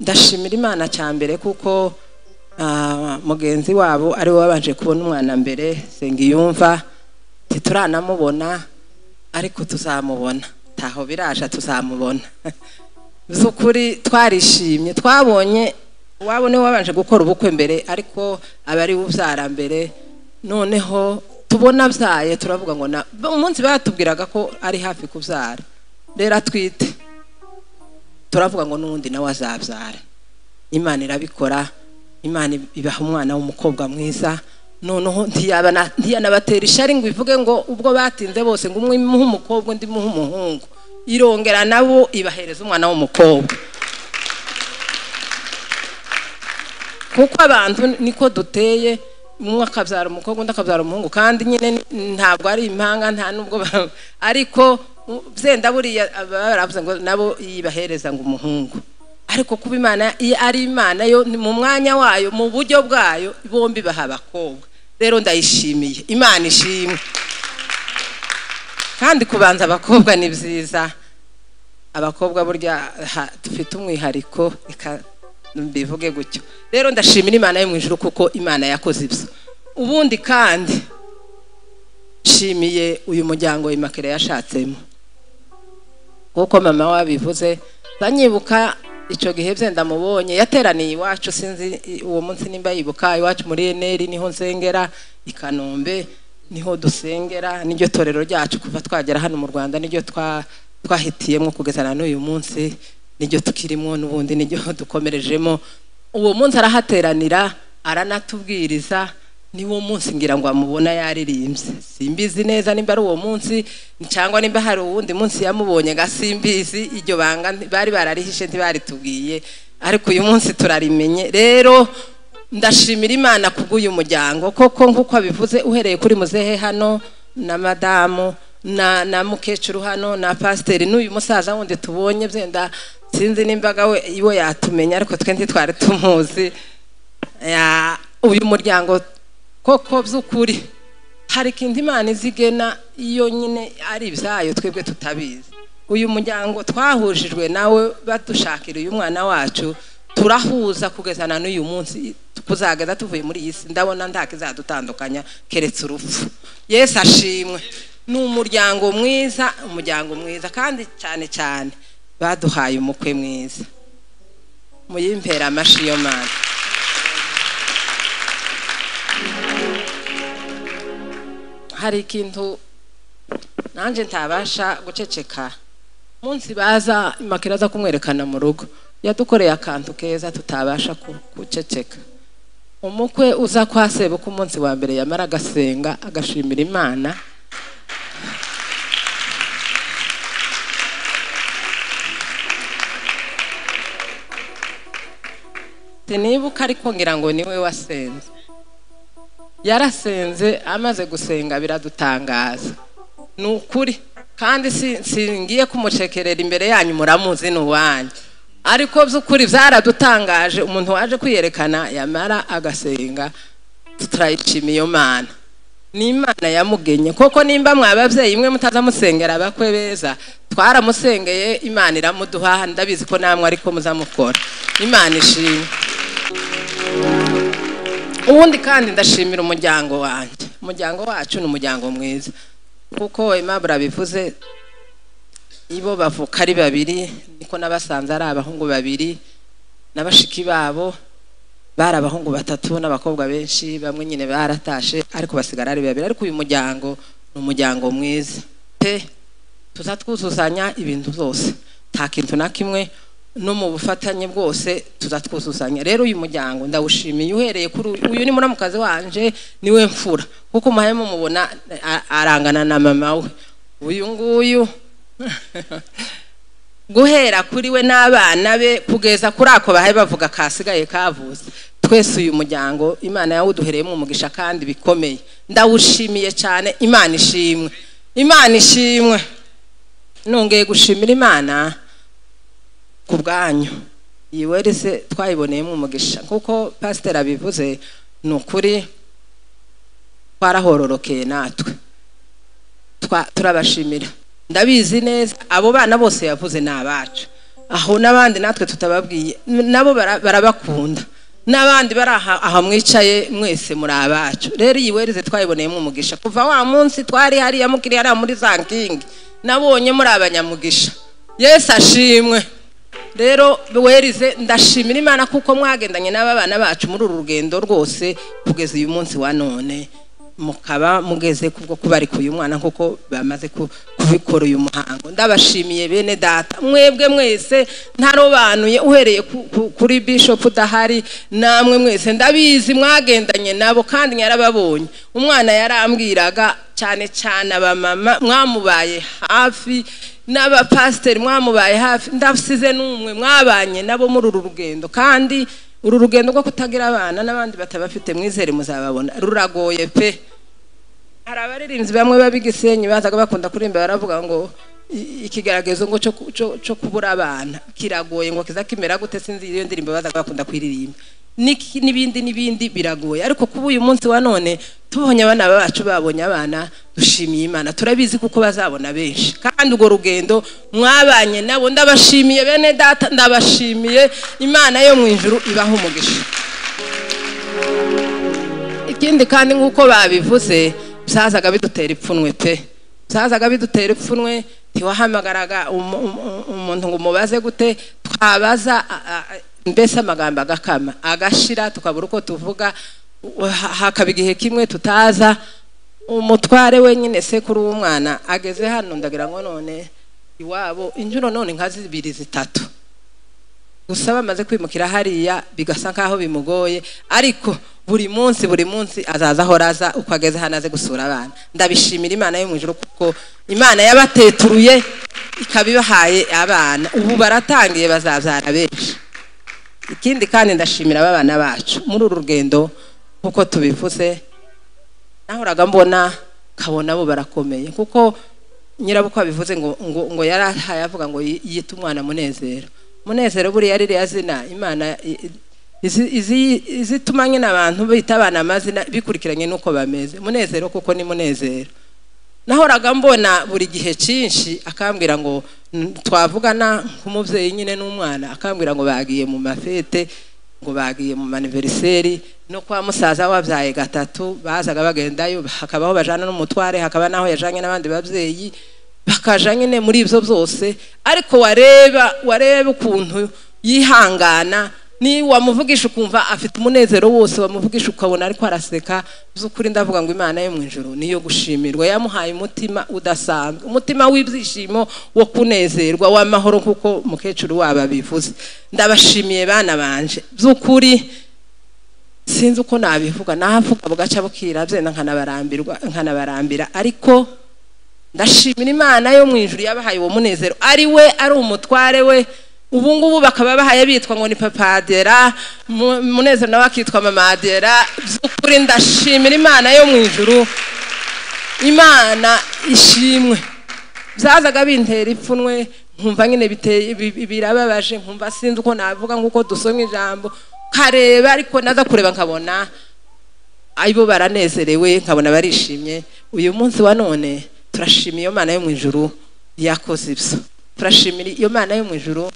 Ndashimira imana cya mbere kuko ah, mugenzi wabo ari we wabanje kubona umwana mbere sengiyumva ntituranamubona ariko tuzamubona. Taho biraje tuzamubona. By'ukuri twarishimye twabonye waba ni we wabanje gukora ubukwe mbere ariko aba ari ubyara mbere. Noneho tubona abyaye turavuga ngo na umunsi batubwiraga ko ari hafi kubyara. Rero atwite turavuga ngo n'ubundi nawe azabyara imana irabikora imana ibaha umwana w'umukobwa mwiza noneho ntiyanabatera ishari ngo ivuge ngo ubwo batinze bose ngo umwe imuhe umukobwa undi imuhe umuhungu. Irongera nabo ibahereza umwana w'umukobwa. Kuko abantu niko duteye umwe akabyara umukobwa undi akabyara umuhungu. Kandi nyine ntabwo ari impanga nta nubwo ariko byenda buriya baravuze ngo nabo yibahereza ngo umuhungu. Ariko kuba imana iyo ari imana yo mu mwanya wayo mu buryo bwayo bombi baha abakobwa. Rero ndayishimiye. Imana ishimwe. Kandi kubanza abakobwa ni byiza. Abakobwa burya dufite umwihariko mbivuge gutyo. Rero ndashimira imana yo mu ijuru kuko imana yakoze ibyo. Ubundi kandi nshimiye uyu muryango imakere yashatsemo. Kuko mama wabivuze zanyibuka icyo gihe byenda mubonye yateraniye iwacu sinzi uwo munsi nimba yibuka iwacu muri eneri ni ho nsengera i kanombe ni ho dusengera niryo torero ryacu kuva twagera hano mu rwanda niryo twa- twahitiyemo kugeza na n'uyu munsi niryo tukirimo n'ubundi niryo dukomerejemo. Uwo munsi arahateranira aranatubwiriza niwo munsi ngira ngo amubona yaririmbye. Simbizi neza nimba ari uwo munsi cyangwa nimba hari uwundi munsi yamubonye nga simbizi iryo banga bari bararihishe ntibaritubwiye. Ariko uyu munsi turarimenye. Rero ndashimira imana kubw'uyu muryango koko nk'uko abivuze uhereye kuri muzehe hano na madamu na na mukecuru hano na pasiteri n'uyu musaza wundi tubonye byenda sinzi nimbaga we iwe yatumenya ariko twe ntitwari tumuzi. Uyu muryango koko by'ukuri hari ikintu imana izigena iyo nyine ari ibyayo twebwe tutabizi. Uyu muryango twahujijwe nawe badushakira uyu mwana wacu turahuza kugeza na n'uyu munsi kuzageza tuvuye muri iyi si. Ndabona nta kizadutandukanya keretse urupfu. Yesu ashimwe. Ni umuryango mwiza umuryango mwiza kandi cyane cyane baduhaye umukwe mwiza. Muyimpera amashi yo mana hari ikintu nanjye ntabasha guceceka. Munsi baza imakira aza kumwerekana mu rugo. Yadukoreye akantu keza tutabasha guceceka umukwe uza kwa sebuka umunsi wa mbere yamara agasenga agashimira imana. Sinibuka ariko ngira ngo ni we wasenze. Yarasenze amaze gusenga biradutangaza. Ni ukuri kandi si- singiye kumucekerera imbere yanyu muramuzi ni uwanyu ariko by'ukuri byaradutangaje umuntu waje kwiyerekana yamara agasenga turayishimiye iyo mana ni imana yamugenye. Koko nimba mwababyeyi imwe mutaza musengera abakwe beza twaramusengeye imana iramuduha. Ndabizi ko namwe ariko muzamukora. Imana ishimwe. Ubundi kandi ndashimira umuryango wanjye. Umuryango wacu ni umuryango mwiza. Kuko Aimable bivuze ibo bavuka ari babiri niko n'abasanze ari abahungu babiri n'abashiki babo bari abahungu batatu n'abakobwa benshi bamwe nyine baratashe ariko basigara ari babiri. Ariko uyu muryango ni umuryango mwiza. Pe tuza twuzuzanya ibintu byose. Nta kintu na kimwe no mu bufatanye bwose tuza twuzuzanya rero uyu muryango ndawushimiye. Uhereye kuri uyu ni muramukazi wanje ni we mfura. Kuko muhaye mumubona arangana na mama we. Uyu nguyu guhera kuri we n'abana be kugeza kuri ako bahe bavuga kasigaye kavuze. Twese uyu muryango imana yawuduhereyemo umugisha kandi bikomeye. Ndawushimiye cyane imana ishimwe. Imana ishimwe. Nongeye gushimira imana ku bwanyu iyi werese twayiboneyemo umugisha kuko pasiteri abivuze ni ukuri twarahororokeye natwe turabashimira. Ndabizi neza abo bana bose yavuze ni abacu. Aho n'abandi natwe tutababwiye nabo bara- barabakunda. N'abandi bari aha mwicaye mwese muri abacu. Rero iyi wereze twayiboneyemo umugisha kuva wa munsi twari hariya mukiri hariya muri za nkingi nabonye muri abanyamugisha yesu ashimwe. Rero werize ndashimira imana kuko mwagendanye n'aba bana bacu muri uru rugendo rwose kugeza uyu munsi wa none. Mukaba mugeze kubwo kubarika uyu mwana kuko bamaze ku- kubikora uyu muhango. Ndabashimiye bene data. Mwebwe mwese ntarobanuye uhereye ku- ku- kuri bishop udahari namwe mwese. Ndabizi mwagendanye nabo kandi yarababonye umwana yarambwiraga cyane cyane abamama mwamubaye hafi n'abapasiteri mwamubaye hafi ndasize n'umwe mwabanye nabo muri uru rugendo. Kandi uru rugendo rwo kutagira abana n'abandi batabafite mwizere muzababona. Ruragoye pe. Hari abaririmbyi bamwe b'abigisenyi bazaga bakunda kuririmba baravuga ngo ikigaragazo ngo cyo ku- cyo- cyo kubura abana. Kiragoye ngo kiza kimera gute? Sinzi iyo ndirimbo bazaga bakunda kuririmba. N'ibindi n'ibindi biragoye. Ariko kuba uyu munsi wa none tubonye abana bacu babonye abana dushimiye imana. Turabizi kuko bazabona benshi. Kandi urwo rugendo mwabanye nabo ndabashimiye bene data ndabashimiye. Imana yo mu ijuru ibaha umugisha. Ikindi kandi nk'uko babivuze byazaga bidutera ipfunwe pe. Byazaga bidutera ipfunwe ntiwahamagaraga umu- umu- umuntu ngo umubaze gute twabaza mbese amagambo agakama? Agashira tukabura uko tuvuga ha- hakaba igihe kimwe tutaza umutware wenyine sekuru w'umwana ageze hano ndagira ngo none iwabo injuro none nka zibiri zitatu. Gusa bamaze kwimukira hariya bigasa nkaho bimugoye ariko buri munsi buri munsi azaza ahora aza uko ageze hano aze gusura abana. Ndabishimira imana yo mu ijuru kuko imana yabateturuye ikaba ibahaye abana. Ubu baratangiye bazabyara benshi. Ikindi kandi ndashimira aba bana bacu. Muri uru rugendo nk'uko tubivuze nahoraga mbona kabona bo barakomeye. Kuko nyirabukwe abivuze ngo ngo ngo yarahaye avuga ngo yi- yite umwana munezero. Munezero buriya ririya zina imana izituma nyine abantu bita abana amazina bikurikiranye n'uko bameze. Munezero kuko ni munezero. Nahoraga mbona buri gihe cyinshi akambwira ngo "N- twavugana nk'umubyeyi nyine n'umwana. Akambwira ngo bagiye mu mafete ngo bagiye mu maniveriseri no kwa musaza wabyaye gatatu bazaga bagendayo hakabaho bajana n'umutware hakaba n'aho yajanye n'abandi babyeyi bakaja nyine muri ibyo byose ariko wareba wareba ukuntu yihangana ni wamuvugisha ukumva afite umunezero wose wamuvugisha ukabona ariko araseka. By'ukuri ndavuga ngo imana yo mu ijoro niyo gushimirwa. Yamuhaye umutima udasanzwe umutima w'ibyishimo wo kunezerwa w'amahoro kuko mukecuru wabo abivuze. Ndabashimiye bana banje. By'ukuri sinzi uko nabivuga. Navuga bugaca bukira byenda nkanabarambira. Ariko ndashimira imana yo mu ijuru yabahaye uwo munezero. Ari we ari umutware we. Ubu ngubu bakaba bahaye bitwa ngo ni papadera Mu- munezero nawe akitwa mamadera by'ukuri ndashimira imana yo mu ijuru. Imana ishimwe. Byazaga bintera ipfunwe nkumva nyine birababaje nkumva sinzi uko navuga nk'uko dusoma ijambo. Kareba ariko naza kureba nkabona abo baranezerewe nkabona barishimye. Uyu munsi wa none turashima iyo mana yo mu ijuru yakoze ibyo. Turashimira iyo mana yo mu ijuru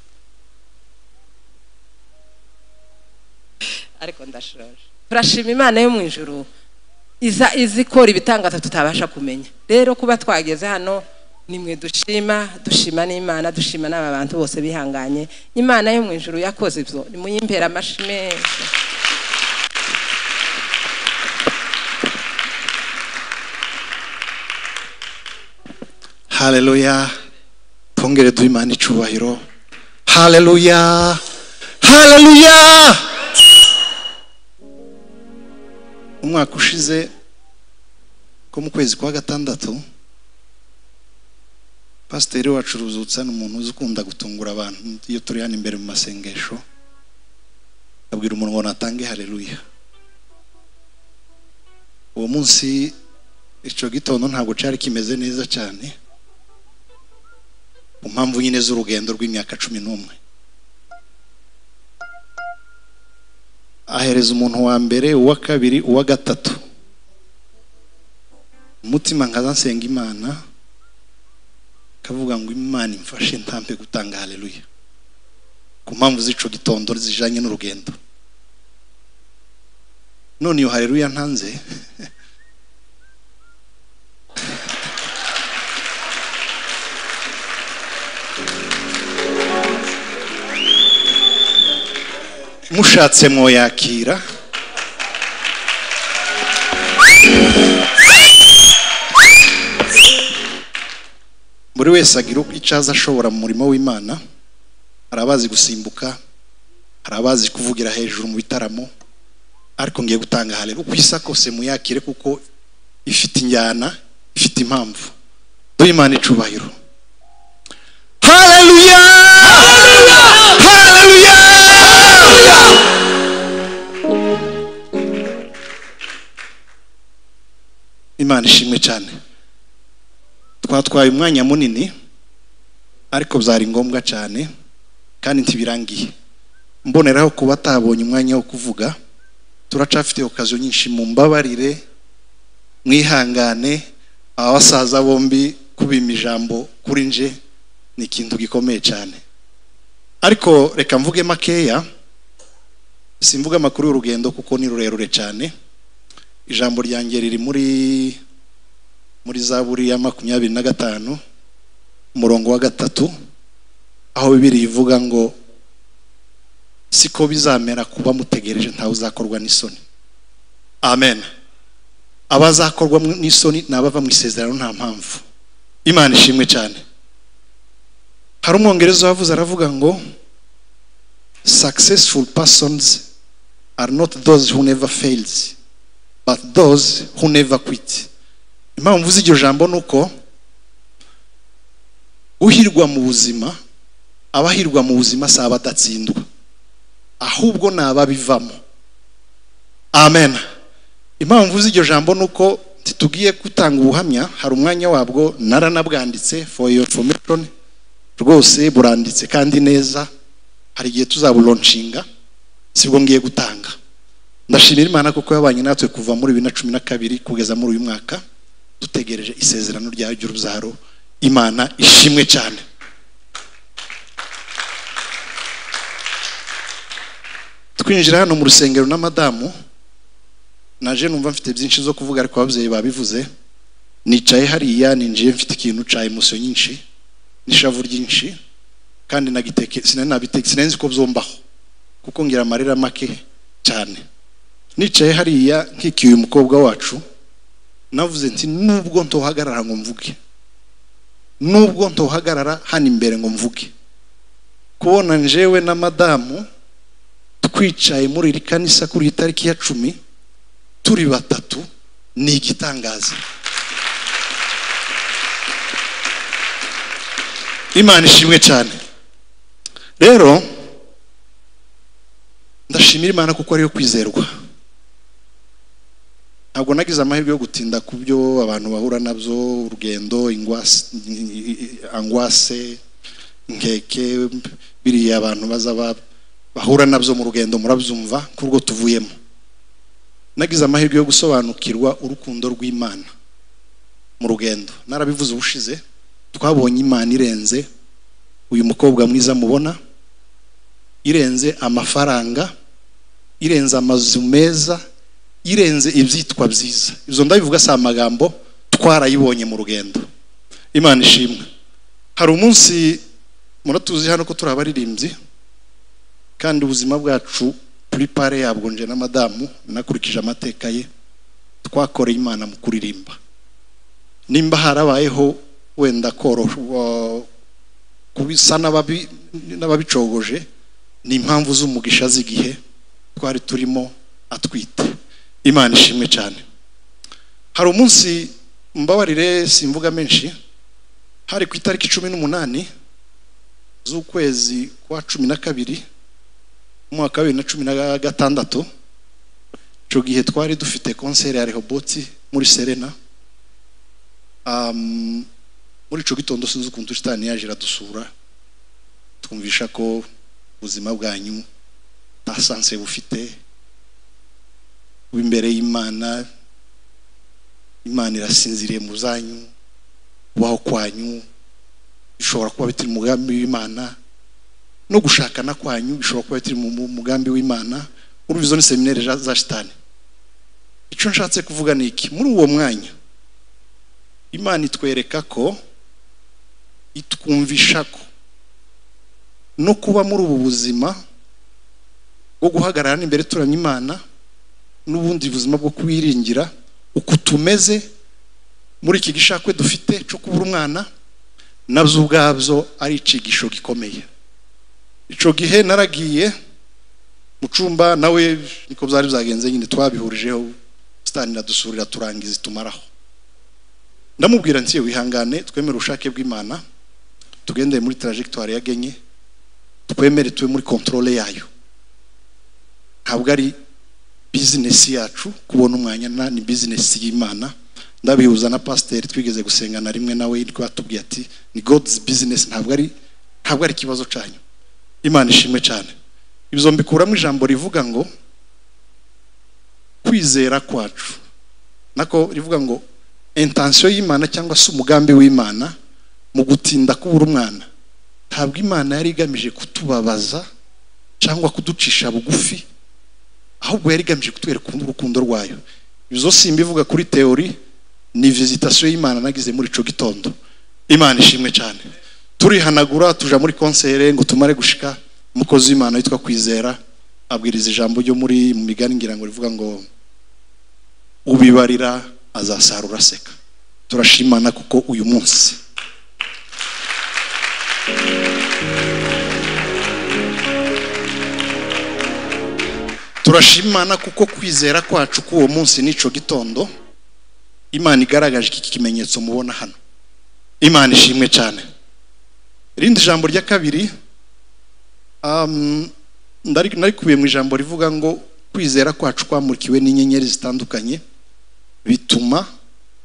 ariko ndashoje turashima imana yo mu ijuru iza izi ikora ibitangaza tutabasha kumenya. Rero kuba twageze hano nimwe dushima dushima n'imana dushima n'aba bantu bose bihanganye. Imana yo mu ijuru yakoze ibyo. Nimuyimbere amashyi menshi haleluya twongere duhe imana icubahiro. Haleluya haleluya umwaka ushize ko mu kwezi kwa gatandatu pasiteri wacu ruzutsa ni umuntu uzi ukunda gutungura abantu. Iyo turi hano imbere mu masengesho abwira umuntu ngo natange hareruya uwo munsi icyo gitondo ntabwo cyari kimeze neza cyane ku mpamvu nyine z'urugendo rw'imyaka cumi n'umwe. Ahereza umuntu wa mbere uwa kabiri uwa gatatu. Umutima nkaza nsenga imana kavuga ngo imana imfashe ntampe gutanga haleluya. Ku mpamvu z'ico gitondo zijanye n'urugendo. None iyo haleluya ntanze mushatse mwoyakira buri wese agira icyo aza ashobora mu murimo w'imana hari abazi gusimbuka hari abazi kuvugira hejuru mu bitaramo ariko ngiye gutanga haleluya uko isa kose muyakire kuko ifite injyana ifite impamvu. Duhe imana icubahiro. Haleluya imana ishimwe cyane. Twatwaye umwanya munini ariko byari ngombwa cyane kandi ntibirangiye. Mboneraho kuba atabonye umwanya wo kuvuga turacafite okaziyo nyinshi mu mbabarire mwihangane aba basaza bombi kubima ijambo kuri nje ni ikintu gikomeye cyane. Ariko reka mvuge makeya simvuga amakuru y'urugendo kuko ni rurerure cyane. Ijambo ryanjye riri muri muri zaburi ya makumyabiri na gatanu umurongo wa gatatu aho bibiri ivuga ngo siko bizamera kuba mutegereje ntawe uzakorwa n'isoni. Amen. Abazakorwa n'isoni ni abava mu isezerano nta mpamvu. Imana ishimwe cyane. Hari umwongereza wavuze aravuga ngo successful persons are not those who never fails. But those who never quit. Impamvu mvuze iryo jambo ni uko uhirwa mu buzima abahirwa mu buzima si abadatsindwa. Ahubwo ni ababivamo. Amen. Impamvu mvuze iryo jambo ni uko ntitugiye gutanga ubuhamya hari umwanya wabwo naranabwanditse for your information. Rwose buranditse kandi neza hari igihe tuzaburonshinga sibwo ngiye gutanga. Ndashimira imana kuko yabanye natwe kuva muri bibiri na cumi na kabiri kugeza muri uyu mwaka dutegereje isezerano ryayo ry'urubyaro imana ishimwe cyane. Twinjira hano mu rusengero na madamu. Naje numva mfite byinshi zo kuvuga ariko ababyeyi babivuze. Nicaye hariya ninjiye mfite ikintu cya emosiyo nyinshi n'ishavu ryinshi kandi nagiteke sinabiteke sinenzi ko byombaho kuko ngira amarira make cyane. Nicaye hariya nkikiye umukobwa wacu navuze nti nubwo ntohagarara ngo mvuge. Nubwo ntohagarara hano imbere ngo mvuge. Kubona njewe na madamu twicaye muri iri kanisa kuri iyi tariki ya cumi turi batatu ni igitangaza. Imana ishimwe cyane. Rero ndashimira imana kuko ariyo kwizerwa. Ntabwo nagize amahirwe yo gutinda ku byo abantu bahura na byo urugendo angwase inkeke biriya abantu baza bahura na byo mu rugendo murabyumva kurwo tuvuyemo. Nagize amahirwe yo gusobanukirwa urukundo rw'imana mu rugendo. Narabivuze ubushize twabonye imana irenze uyu mukobwa mwiza mubona irenze amafaranga irenze amazu meza irenze ibyitwa byiza. Izo ndabivuga si amagambo twarayibonye mu rugendo. Imana ishimwe. Hari umunsi muratuzi hano ko turi abaririmbyi kandi ubuzima bwacu turi pare yabwo nje na madamu nakurikije amateka ye twakoreye imana mu kuririmba. Nimba harabayeho wenda koroha kubisa n'ababicogoje ni impamvu z'umugisha z'igihe twari turimo atwite. Imana ishimwe cyane. Hari umunsi mbabarire simvuga menshi hari ku itariki cumi n'umunani z'ukwezi kwa cumi na kabiri umwaka wa bibiri na cumi na gatandatu icyo gihe twari dufite konseri ya rehoboti muri serena. Muri icyo gitondo sinzi ukuntu shitani yaje iradusura twumvisha ko ubuzima bwanyu nta sanse bufite. Imbere y'imana imana irasinziriye mu zanyu kubaho kwanyu bishobora kuba bitiri mu mugambi w'imana no gushakana kwanyu bishobora kuba bitiri mu mu mugambi w'imana urumva izo ni seminari za shitani icyo nshatse kuvuga ni iki? Muri uwo mwanya imana itwereka ko itwumvisha ko no kuba muri ubu buzima bwo guhagarara imbere turamya imana n'ubundi buzima bwo kwiringira uku tumeze muri iki gishakwe dufite cyo kubura umwana na byo ubwabyo ari icigisho gikomeye. Icyo gihe naragiye mu cyumba nawe niko byari byagenze nyine twabihurijeho sitani iradusurira turangiza itumaraho. Ndamubwira nti wihangane twemere ubushake bw'imana tugendere muri trajectoire yagenye twemere tube muri controle yayo. Ntabwo ari bizinesi yacu kubona umwanya na ni bizinesi y'imana. Ndabihuza na pasiteri twigeze gusengana rimwe nawe niko yatubwiye ati ni god's business. Ntabwo ari ntabwo ari ikibazo cyanyu. Imana ishimwe cyane. Ibyo mbikuramo ijambo rivuga ngo kwizera kwacu. Nako rivuga ngo intensiyo y'imana cyangwa se umugambi w'imana mu gutinda kubura umwana. Ntabwo imana yari igamije kutubabaza cyangwa kuducisha bugufi ahubwo yari igamije kutwereka urukundo rwayo. Ibyo simbivuga kuri teori ni visitasiyo y'imana nagize muri icyo gitondo. Imana ishimwe cyane. Turihanagura tuja muri konsere ngo tumare gushika umukozi w'imana witwa kwizera abwiriza ijambo ryo muri mu migani ngira ngo rivuga ngo ubibarira azasarura aseka. Turashimana kuko uyu munsi turashimana kuko kwizera kwacu k'uwo munsi n'icyo gitondo. Imana igaragaje iki kimenyetso mubona hano. Imana ishimwe cyane. Irindi jambo rya kabiri um, narikubiye mu ijambo rivuga ngo kwizera kwacu kwamurikiwe n'inyenyeri zitandukanye bituma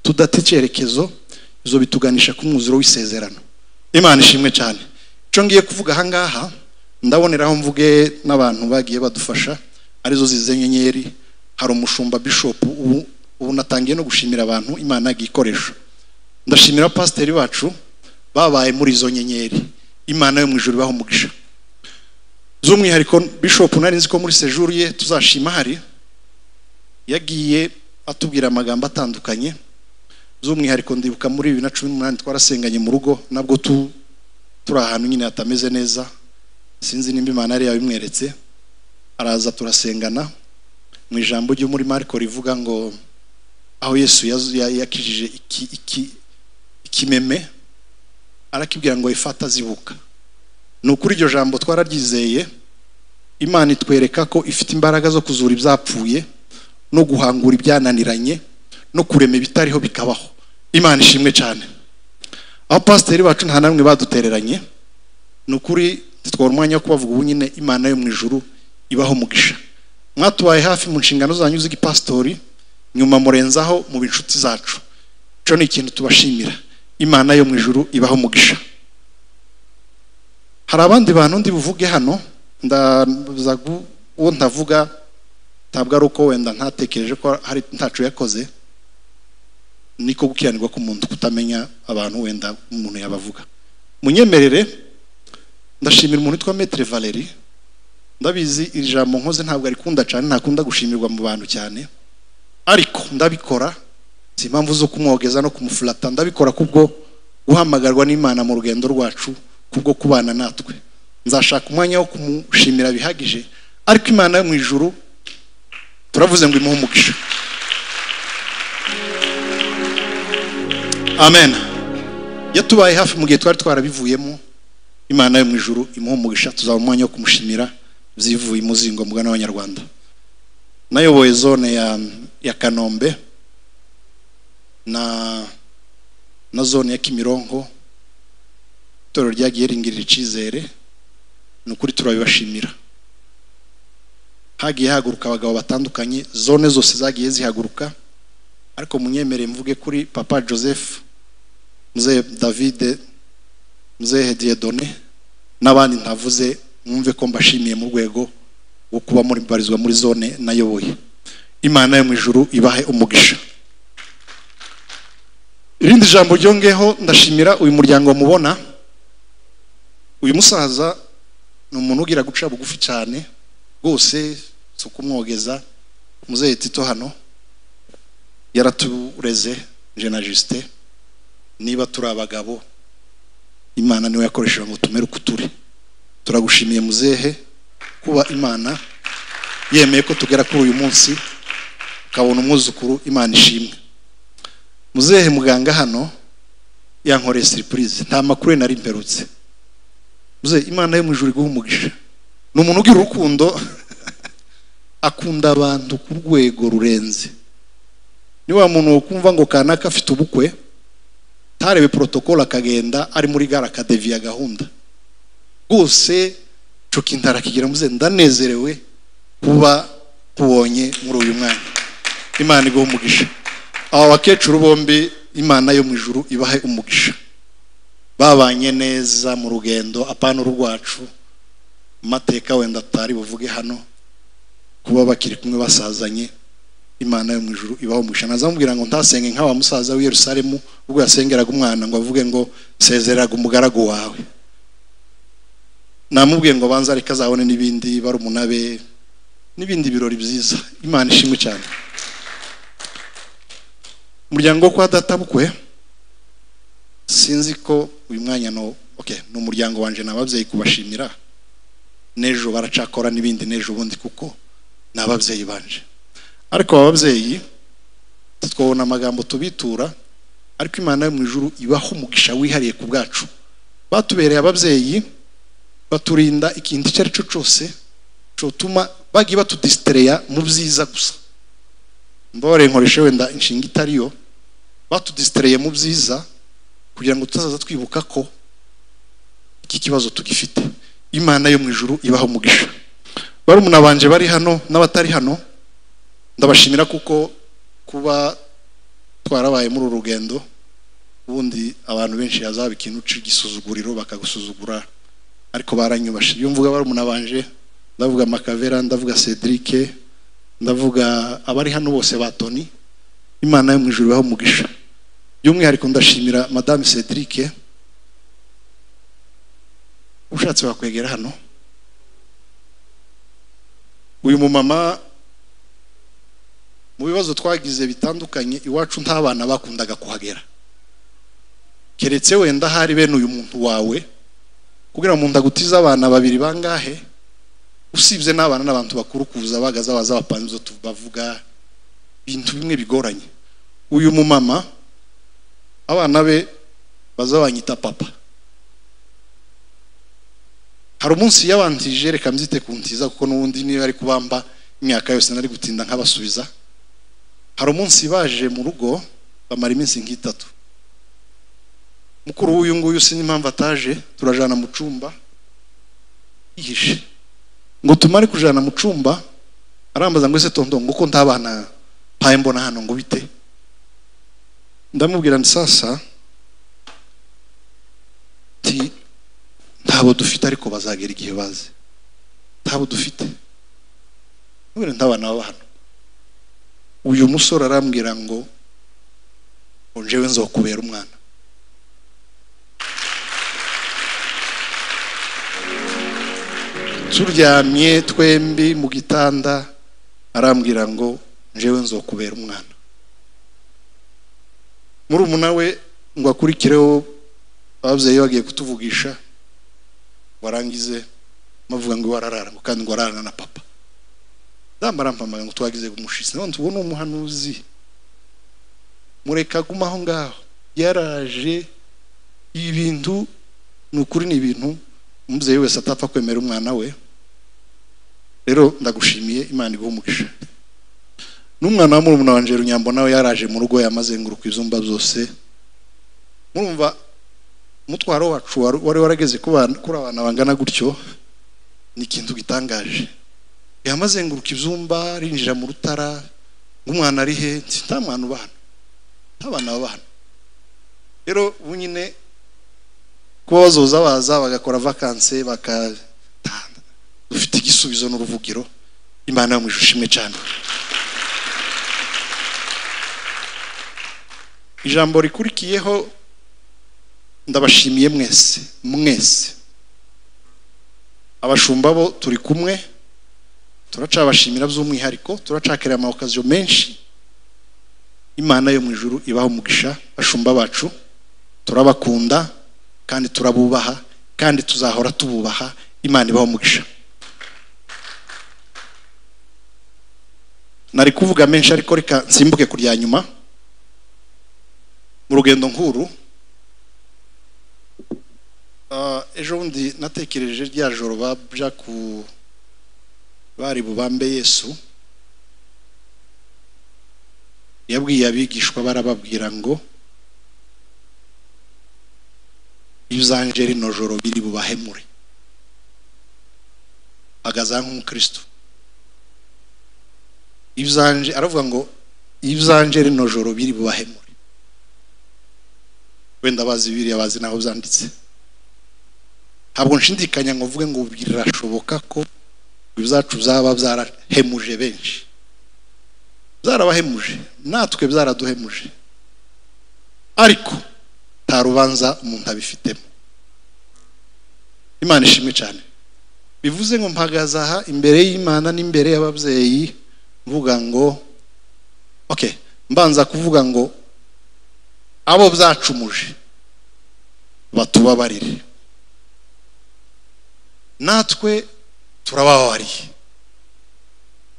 tudata icyerekezo izo bituganisha ku mwuzuro w'isezerano. Imana ishimwe cyane. Icyo ngiye kuvuga ahangaha ndaboneraho mvuge n'abantu bagiye badufasha. Ari zo zize nyenyeri hari umushumba bishop ubu natangiye no gushimira abantu imana yagiye ikoresha ndashimira pasiteri bacu babaye muri izo nyenyeri. Imana yo mu ijoro ibaha umugisha. Z'umwihariko bishop nari nzi ko muri sejuru ye tuzashima hari yagiye atubwira amagambo atandukanye. Z'umwihariko ndibuka muri bibiri na cumi n'umunani twarasenganye mu rugo nabwo tu turi ahantu nyine hatameze neza. Sinzi nimba imana yari yabimweretse. Araza turasengana. Mu ijambo ryo muri mariko rivuga ngo aho yesu yakijije iki iki ikimeme arakibwira ngo ifata zibuka. Ni ukuri iryo jambo twararyizeye imana itwereka ko ifite imbaraga zo kuzura ibyapfuye no guhangura ibyananiranye no kurema ibitariho bikabaho. Imana ishimwe cyane. Aho pasiteri bacu nta namwe badutereranye ni ukuri twabona umwanya wo kubavuga ubu nyine imana yo mu ijuru ibaho umugisha. Mwatubaye hafi mu nshingano zanyu z'igipasitori nyuma murenzaho mu inshuti zacu. Icyo ni ikintu tubashimira. Imana yo mu ijuru ibaho umugisha. Hari abandi bantu ndi buvuge hano ndaza uwo ntavuga ntabwo ari uko wenda ntatekereje ko hari ntacu yakoze. Niko gukiranirwa k'umuntu kutamenya abantu wenda umuntu yabavuga. Munyemerere ndashimira umuntu witwa metere valeri ndabizi iri jambo nkoze ntabwo arikunda cyane ntakunda gushimirwa mu bantu cyane. Ariko ndabikora si impamvu zo kumwogeza no kumufurata ndabikora kubwo guhamagarwa n'imana mu rugendo rwacu kubwo kubana natwe. Nzashaka umwanya wo kumushimira bihagije ariko imana yo mu ijuru turavuze ngo imuhe umugisha amen. Yatubaye hafi mu gihe twari twarabivuyemo imana yo mu ijuru imuhe umugisha tuzaba umwanya wo kumushimira byivuye imuzingo mugana w'abanyarwanda nayoboye zone ya, ya kanombe na na zone ya kimironko. Itorero ryagiye ringirira icyizere ni ukuri turabibashimira. Hagiye haguruka abagabo batandukanye zone zose zagiye zihaguruka ariko munyemereye mvuge kuri papa joseph muzehe david muzehe diedone n'abandi ntavuze mwumve ko mbashimiye mu rwego rwo kuba muri barizwa muri zone nayoboye. Imana yo mu ijuru ibahe umugisha. Irindi jambo ryongeho ndashimira uyu muryango mubona. Uyu musaza ni umuntu ugira guca bugufi cyane. Rwose si ukumwogeza. Muzehe tito hano. Yaratureze na justin. Niba turi abagabo imana ni we yakoresheje ngo tumere uko turi turagushimiye muzehe kuba imana yemeye ko tugera kuri uyu munsi ukabona umwuzukuru imana ishimwe. Muzehe muganga hano yankoreye siripurize nta makuru ye nari mperutse. Muzehe imana yo mu ijuru iguha umugisha. Ni umuntu ugira urukundo akunda abantu ku rwego rurenze. Ni wa muntu wokumva ngo kanaka afite ubukwe ntarebe protocole akagenda ari muri gara akadeviya gahunda. Rwose cukintara kigira muze ndanezerewe kuba tubonye muri uyu mwanya. Imana iguha umugisha. Aba bakecuru bombi imana yo mu ijuru ibahe umugisha. Babanye neza mu rugendo apana urwacu amateka wenda tutari buvuge hano. Kuba bakiri kumwe basazanye imana yo mu ijuru ibaho umugisha. Nazamubwira ngo ntasenge nk'awa musaza w'i Yerusalemu ubwo yasengeraga umwana ngo avuge ngo sezeraga umugaragu wawe. Namubwiye ngo banza ariko azabone n'ibindi barumuna be n'ibindi birori byiza. Imana ishimwe cyane. Umuryango wo kwa databukwe sinzi ko uyu mwanya ni umuryango wanje n'ababyeyi kubashimira. N'ejo baracakora n'ibindi n'ejo ubundi kuko ni ababyeyi banje. Ariko aba babyeyi twabona amagambo tubitura ariko imana yo mu ijuru ibaho umugisha wihariye ku bwacu. Batubereye ababyeyi baturinda ikintu icyo ari cyo cyose cyotuma bagiye batudisitereya mu byiza gusa. Mbabare nkoreshe wenda inshinga itariyo batudisitereye mu byiza kugira ngo tutazaza twibuka ko iki kibazo tugifite. Imana yo mu ijuru ibaho umugisha. Barumuna banje bari hano n'abatari hano ndabashimira kuko kuba twarabaye muri uru rugendo ubundi abantu benshi hazaba ikintu cy'igisuzuguriro bakagusuzugura. Ariko baranyubashe iyo mvuga barumuna banje ndavuga makavera ndavuga cedric ndavuga abari hano bose ba toni imana yo mu ijuru ibaho umugisha. By'umwihariko ndashimira madame cedric ushatse wakwegera hano? Uyu mumama mu bibazo twagize bitandukanye iwacu nta bana bakundaga kuhagera. Keretse wenda hari bene uyu muntu wawe kugira ngo umuntu agutize abana babiri bangahe usibye n'abana n'abantu bakuru kuza bagaza baza bapanze bavuga ibintu bimwe bigoranye. Uyu mumama abana be baza banyita papa. Hari umunsi yabanjije reka mbyite kuntiza kuko n'ubundi niba ari kubamba imyaka yose nari gutinda nkabasubiza. Hari umunsi baje mu rugo bamara iminsi nk'itatu. Mukuru w'uyu nguyu si n'impamvu ataje turajana mu cyumba yihishe. Ngo tumare kujana mu cyumba arambaza ngo ese tondo ngo uko ntabana mpaye mbona hano ngo bite? Ndamubwira ndi sasa ti ntabo dufite ariko bazagera igihe baze. Ntabo dufite. Nubwo ntabana baba hano. Uyu musore arambwira ngo ngo njyewe nzokubera umwana. Turyamye twembi mu gitanda arambwira ngo njyewe nzokubera umwana. Murumuna we ngo akurikireho ababyeyi bagiye kutuvugisha warangize bavuga ngo wararara ngo kandi ngo wararana na papa. Ndambarampamaga ngo twagize umushitsi none tubona umuhanuzi. Mureka aguma aho ngaho. Yaraje ibintu ni ukuri ni ibintu umubyeyi wese atapfa kwemera umwana we. Rero ndagushimiye imana iguha umugisha n'umwana wa murumuna wa runyambo nawe yaraje mu rugo yamazenguruka ibyumba byose murumva umutwaro wacu wari warageze kuri abana bangana gutyo ni ikintu gitangaje. Yamazenguruka ibyumba rinjira mu rutara ng'umwana ari he? Nta mwana uba hano nta bana baba hano rero ubu nyine kuba bazoza baza bagakora vakanse baka dufite igisubizo n'uruvugiro. Imana yo mu ijuru ishimwe cyane. Ijambo rikurikiyeho ndabashimiye mwese mwese. Abashumba bo turi kumwe turacabashimira by'umwihariko turacakerera amawukaziyo menshi. Imana yo mu ijuru ibaho umugisha bashumba bacu. Turabakunda kandi turabubaha kandi tuzahora tububaha. Imana ibaho umugisha. Nari kuvuga menshi ariko reka nsimbuke ku rya nyuma. Mu rugendo nkuru Ah, ejo bundi natekereje rya joro baja ku bari bubambe yesu. Yabwiye abigishwa barababwira ngo ibizanje rino joro biri bubahemure. Agaza nk'umukristo. Ibizanje aravuga ngo ibizanje rino joro biri bubahemure. Wenda bazi biriya bazi naho byanditse. Ntabwo nshidikanya ngo mvuge ngo birashoboka ko ibizacu byaba byarahemuje benshi. Byarabahemuje. Natwe byaraduhemuje. Ariko nta rubanza umuntu abifitemo. Imana ishimwe cyane. Bivuze ngo mpagaze aha imbere y'imana n'imbere y'ababyeyi. Mvuga ngo ok mbanza kuvuga ngo abo byacumuje batubabarire. Natwe turababariye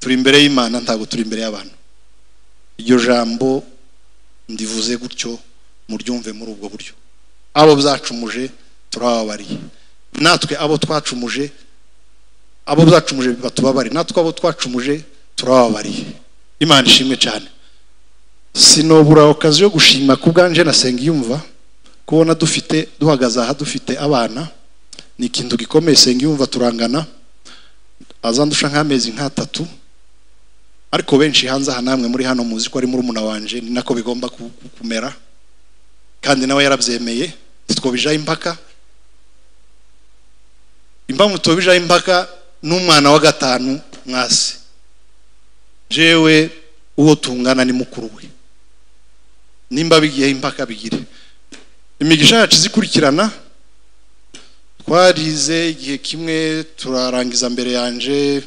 turi imbere y'imana ntabwo turi imbere y'abantu. Iryo jambo ndivuze gutyo muryumve muri ubwo buryo. Abo byacumuje turababariye natwe abo twacumuje abo byacumuje batubabare. Natwe abo twacumuje turababariye. Imana ishimwe cyane. Sinobura okazi yo gushima ku bwanje nasenga iyumva. Kubona dufite duhagaze aha dufite abana ni ikintu gikomeye. Iyumva turangana. Azandusha nk'amezi nk'atatu. Ariko benshi hanze aha namwe muri hano muzi ko ari murumuna wanje ni nako bigomba ku- ku- kumera. Kandi nawe yarabyemeye titwobijaho impaka. Impamvu tubijaho impaka n'umwana wa gatanu mwasi. Jewe uwo tungana ni mukuru we. Nimba bigiyeho impaka bigire. Imigisha yacu izikurikirana twarize igihe kimwe turarangiza mbere yanje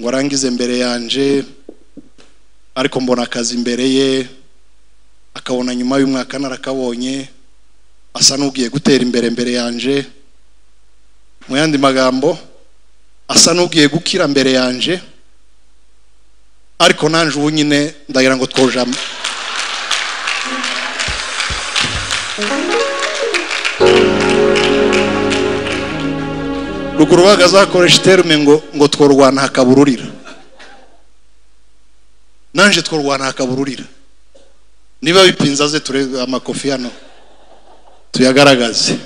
ngo arangize mbere yanje ariko mbona akazi imbere ye akabona nyuma y'umwaka narakabonye asa n'ugiye gutera imbere mbere yanje. Mu yandi magambo asa n'ugiye gukira mbere yanje. Ariko nanje ubu nyine ndagira ngo twojame ruguru bahagaze hakoresha iterume ngo ngo tworwana hakabururira. Nanje tworwana hakabururira. Niba bipinze aze turebe amakofi hano tuyagaragaze.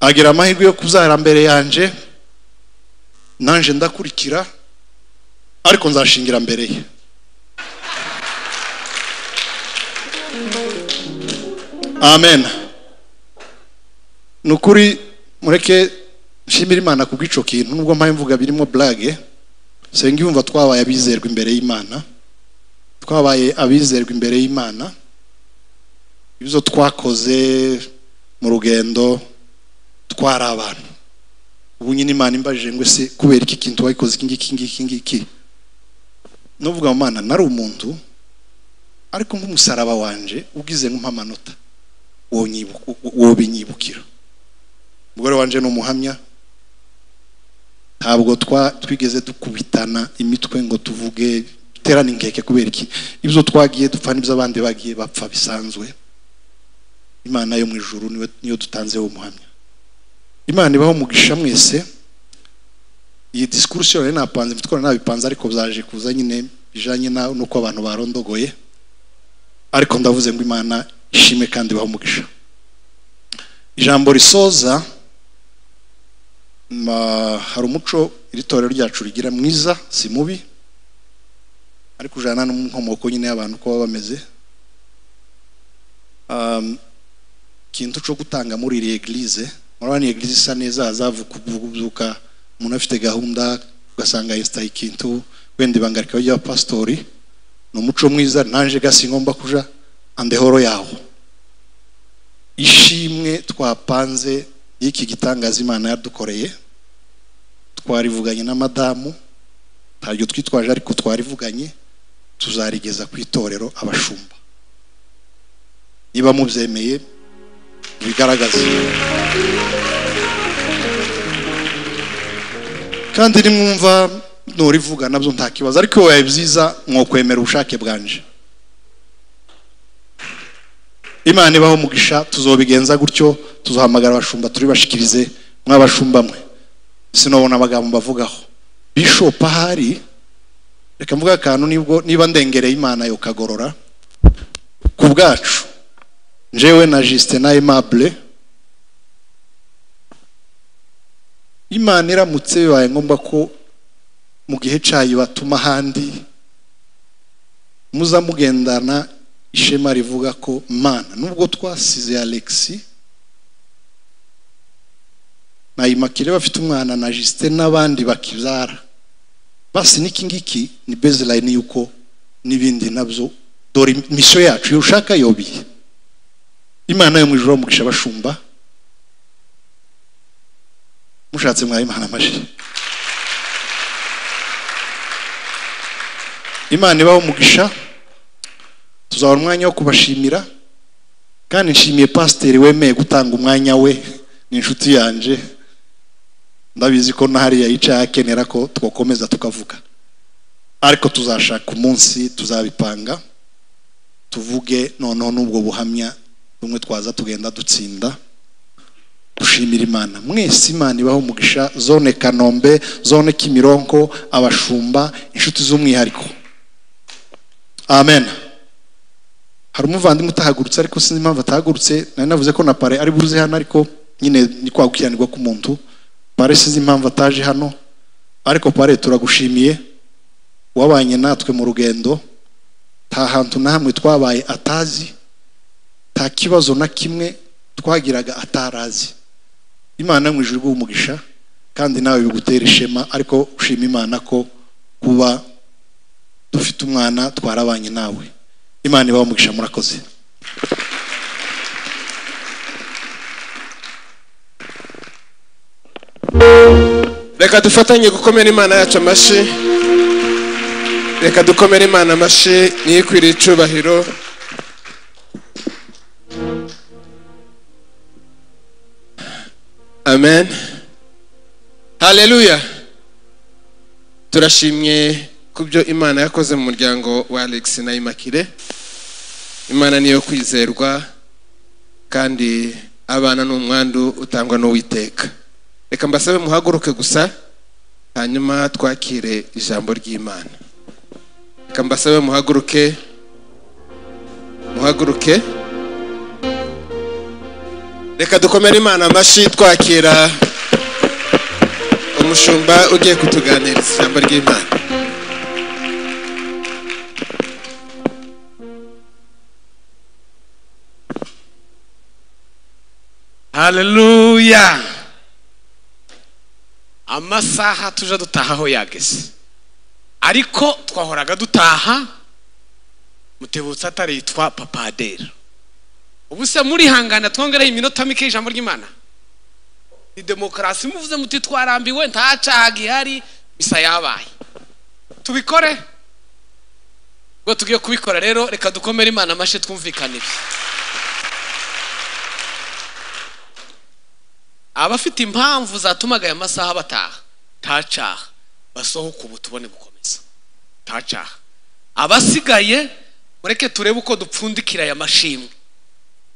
Agira amahirwe yo kubyara mbere yanje. Nanje ndakurikira. Ariko nzashingira mbere ye amen. Ni ukuri mureke nshimire imana ku bw'ico kintu nubwo mpaye mvuga birimo blage senga yumva twabaye abizerwa imbere y'imana. Twabaye abizerwa imbere y'imana. Ibyo twakoze mu rugendo twari abantu. Ubu nyine imana imbajije ngo ese kubera iki kintu wayikoze iki ngiki ngiki ngiki? Nuvuga mu mana nari umuntu ariko nk'umusaraba wanje ugize nk'amanota wobinyibukira umugore wanje ni umuhamya ntabwo twigeze dukubitana imitwe ngo tuvuge duterane inkeke kubera iki? Ibyo twagiye dupfa n'ibyo abandi bagiye bapfa bisanzwe. Imana yo mu ijuru niyo dutanzeho umuhamya. Imana ibaho umugisha mwese iyi disikurusiyo rero napanze mfite nabipanze ariko byaje kuza nyine bijanye n'uko abantu barondogoye. Ariko ndavuze ngo imana ishime kandi ibaho umugisha. Ijambo risoza hari umuco iri torero ryacu rigira mwiza si mubi. Ariko ujana n'inkomoko nyine y'abantu uko baba bameze. Ikintu cyo gutanga muri iri eglise murabona iyi eglise isa neza hazavuka umuntu afite gahunda ugasanga yesitaye ikintu wenda ibanga rikaba ry'abapasitori ni umuco mwiza nanje gasi ngomba kuja andehoro yawo ishimwe twapanze y'iki gitangaza imana yadukoreye twarivuganye na madamu ntaryo twitwaje ariko twarivuganye tuzarigeza ku itorero abashumba. Niba mubyemeye bigaragaze kandi nimwumva nurivuga na byo nta kibazo ariko bibaye byiza mwokwemera ubushake bwanje. Imana ibaho umugisha tuzobigenza gutyo tuzohamagara abashumba turi bashikirize mw'abashumba mwe. Sinobona amagambo bavugaho bishop ahari reka mvuga akantu niba ndengereye imana yo kagorora ku bwacu njyewe na Justin na Aimable imana iramutse bibaye ngombwa ko mu gihe cyayo batuma ahandi. Muza mugendana ishema rivuga ko mana. Nubwo twasize Alexi na Imakire bafite umwana na Justin n'abandi bakibyara. Basi n'iki ngiki? Ni baseline yuko n'ibindi na byo. Dore misiyo yacu iyo ushaka yobiye. Imana yo mu ijoro mugisha abashumba mushatse mwaye imana amajije imana ibaho umugisha tuzabona umwanya wo kubashimira kandi nshimiye pasiteri wemeye gutanga umwanya we ni inshuti yanje ndabizi ko hariya yicaye akenera ko twakomeza tukavuga ariko tuzashaka umunsi tuzabipanga tuvuge noneho n'ubwo buhamya bumwe twaza tugenda dutsinda dushimira imana. Mwese imana ibaho umugisha zone kanombe zone kimironko abashumba inshuti z'umwihariko. Amen. Hari umuvandimwe utahagurutse ariko sinzi impamvu atahagurutse. Nari navuze ko na pare ari buze hano ariko nyine ni kwa gukiranirwa k'umuntu pare sinzi impamvu ataje hano. Ariko pare turagushimiye. Wabanye natwe mu rugendo. Nta hantu na hamwe twabaye atazi. Nta kibazo na kimwe twagiraga atarazi. Imana mu ijuru umugisha kandi nawe bigutera ishema ariko ushima imana ko kuba dufite umwana twarabanye nawe. Imana ibaho umugisha murakoze. Reka dufatanye gukomera imana yacu amashyi. Reka dukomere imana amashyi niyo ikwiriye icubahiro amen. Haleluya turashimye ku byo imana yakoze mu muryango wa alex na imakire imana niyo kwizerwa kandi abana ni umwandu utangwa n'uwiteka. Reka mbasabe muhaguruke gusa hanyuma twakire ijambo ry'imana. Reka mbasabe muhaguruke muhaguruke. Reka dukomere imana amashyi twakira. Umushumba ugiye kutuganiriza ijambo ry'imana. Haleluya amasaha tuje dutahaho yageze. Ariko twahoraga dutaha mutebutse ataritwa papadera ubu se murihangana twongereho iminota mike ijambo ry'imana. Ni demokarasi muvuze muti twarambiwe nta caha gihari. Bisa yabaye. Tubikore? Ubwo tugiye kubikora rero reka dukomere imana amashyi twumvikanire. Abafite impamvu zatumaga aya masaha bataha nta caha. Basohoke ubu tubone gukomeza. Nta caha. Abasigaye mureke turebe uko dupfundikira aya mashimwe.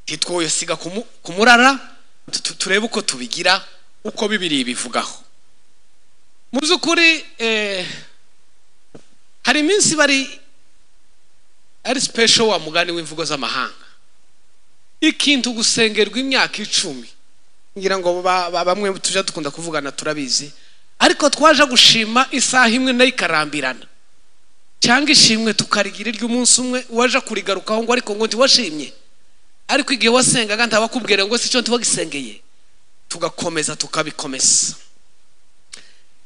Ntitwoyasiga ku murara tu- turebe uko tubigira uko bibiri bivugaho mu by'ukuri eh, hari iminsi bari ari special wa mugani w'imvugo z'amahanga. Ikintu gusengerwa imyaka icumi ngira ngo ba- ba- bamwe tujya dukunda kuvugana turabizi ariko twaje gushima isaha imwe na yo ikarambirana cyangwa ishimwe tukarigira iry'umunsi umwe waje kurigarukaho ngo ariko ngo ntiwashimye. Ariko igihe wasengaga ntabakubwira ngo si cyo ntiwagisengeye tugakomeza tukabikomeza.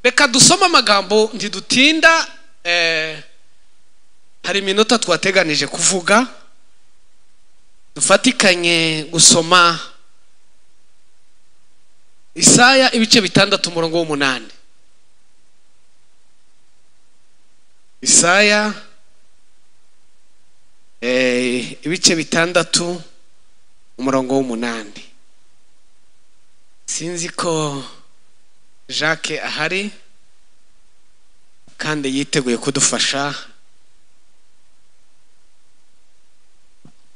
Reka dusome amagambo ntidutinda eh, hari iminota twateganije kuvuga. Dufatikanye gusoma isaya ibice bitandatu umurongo w'umunani. Isaya eh, ibice bitandatu umurongo w'umunani sinzi ko jacques ahari kandi yiteguye kudufasha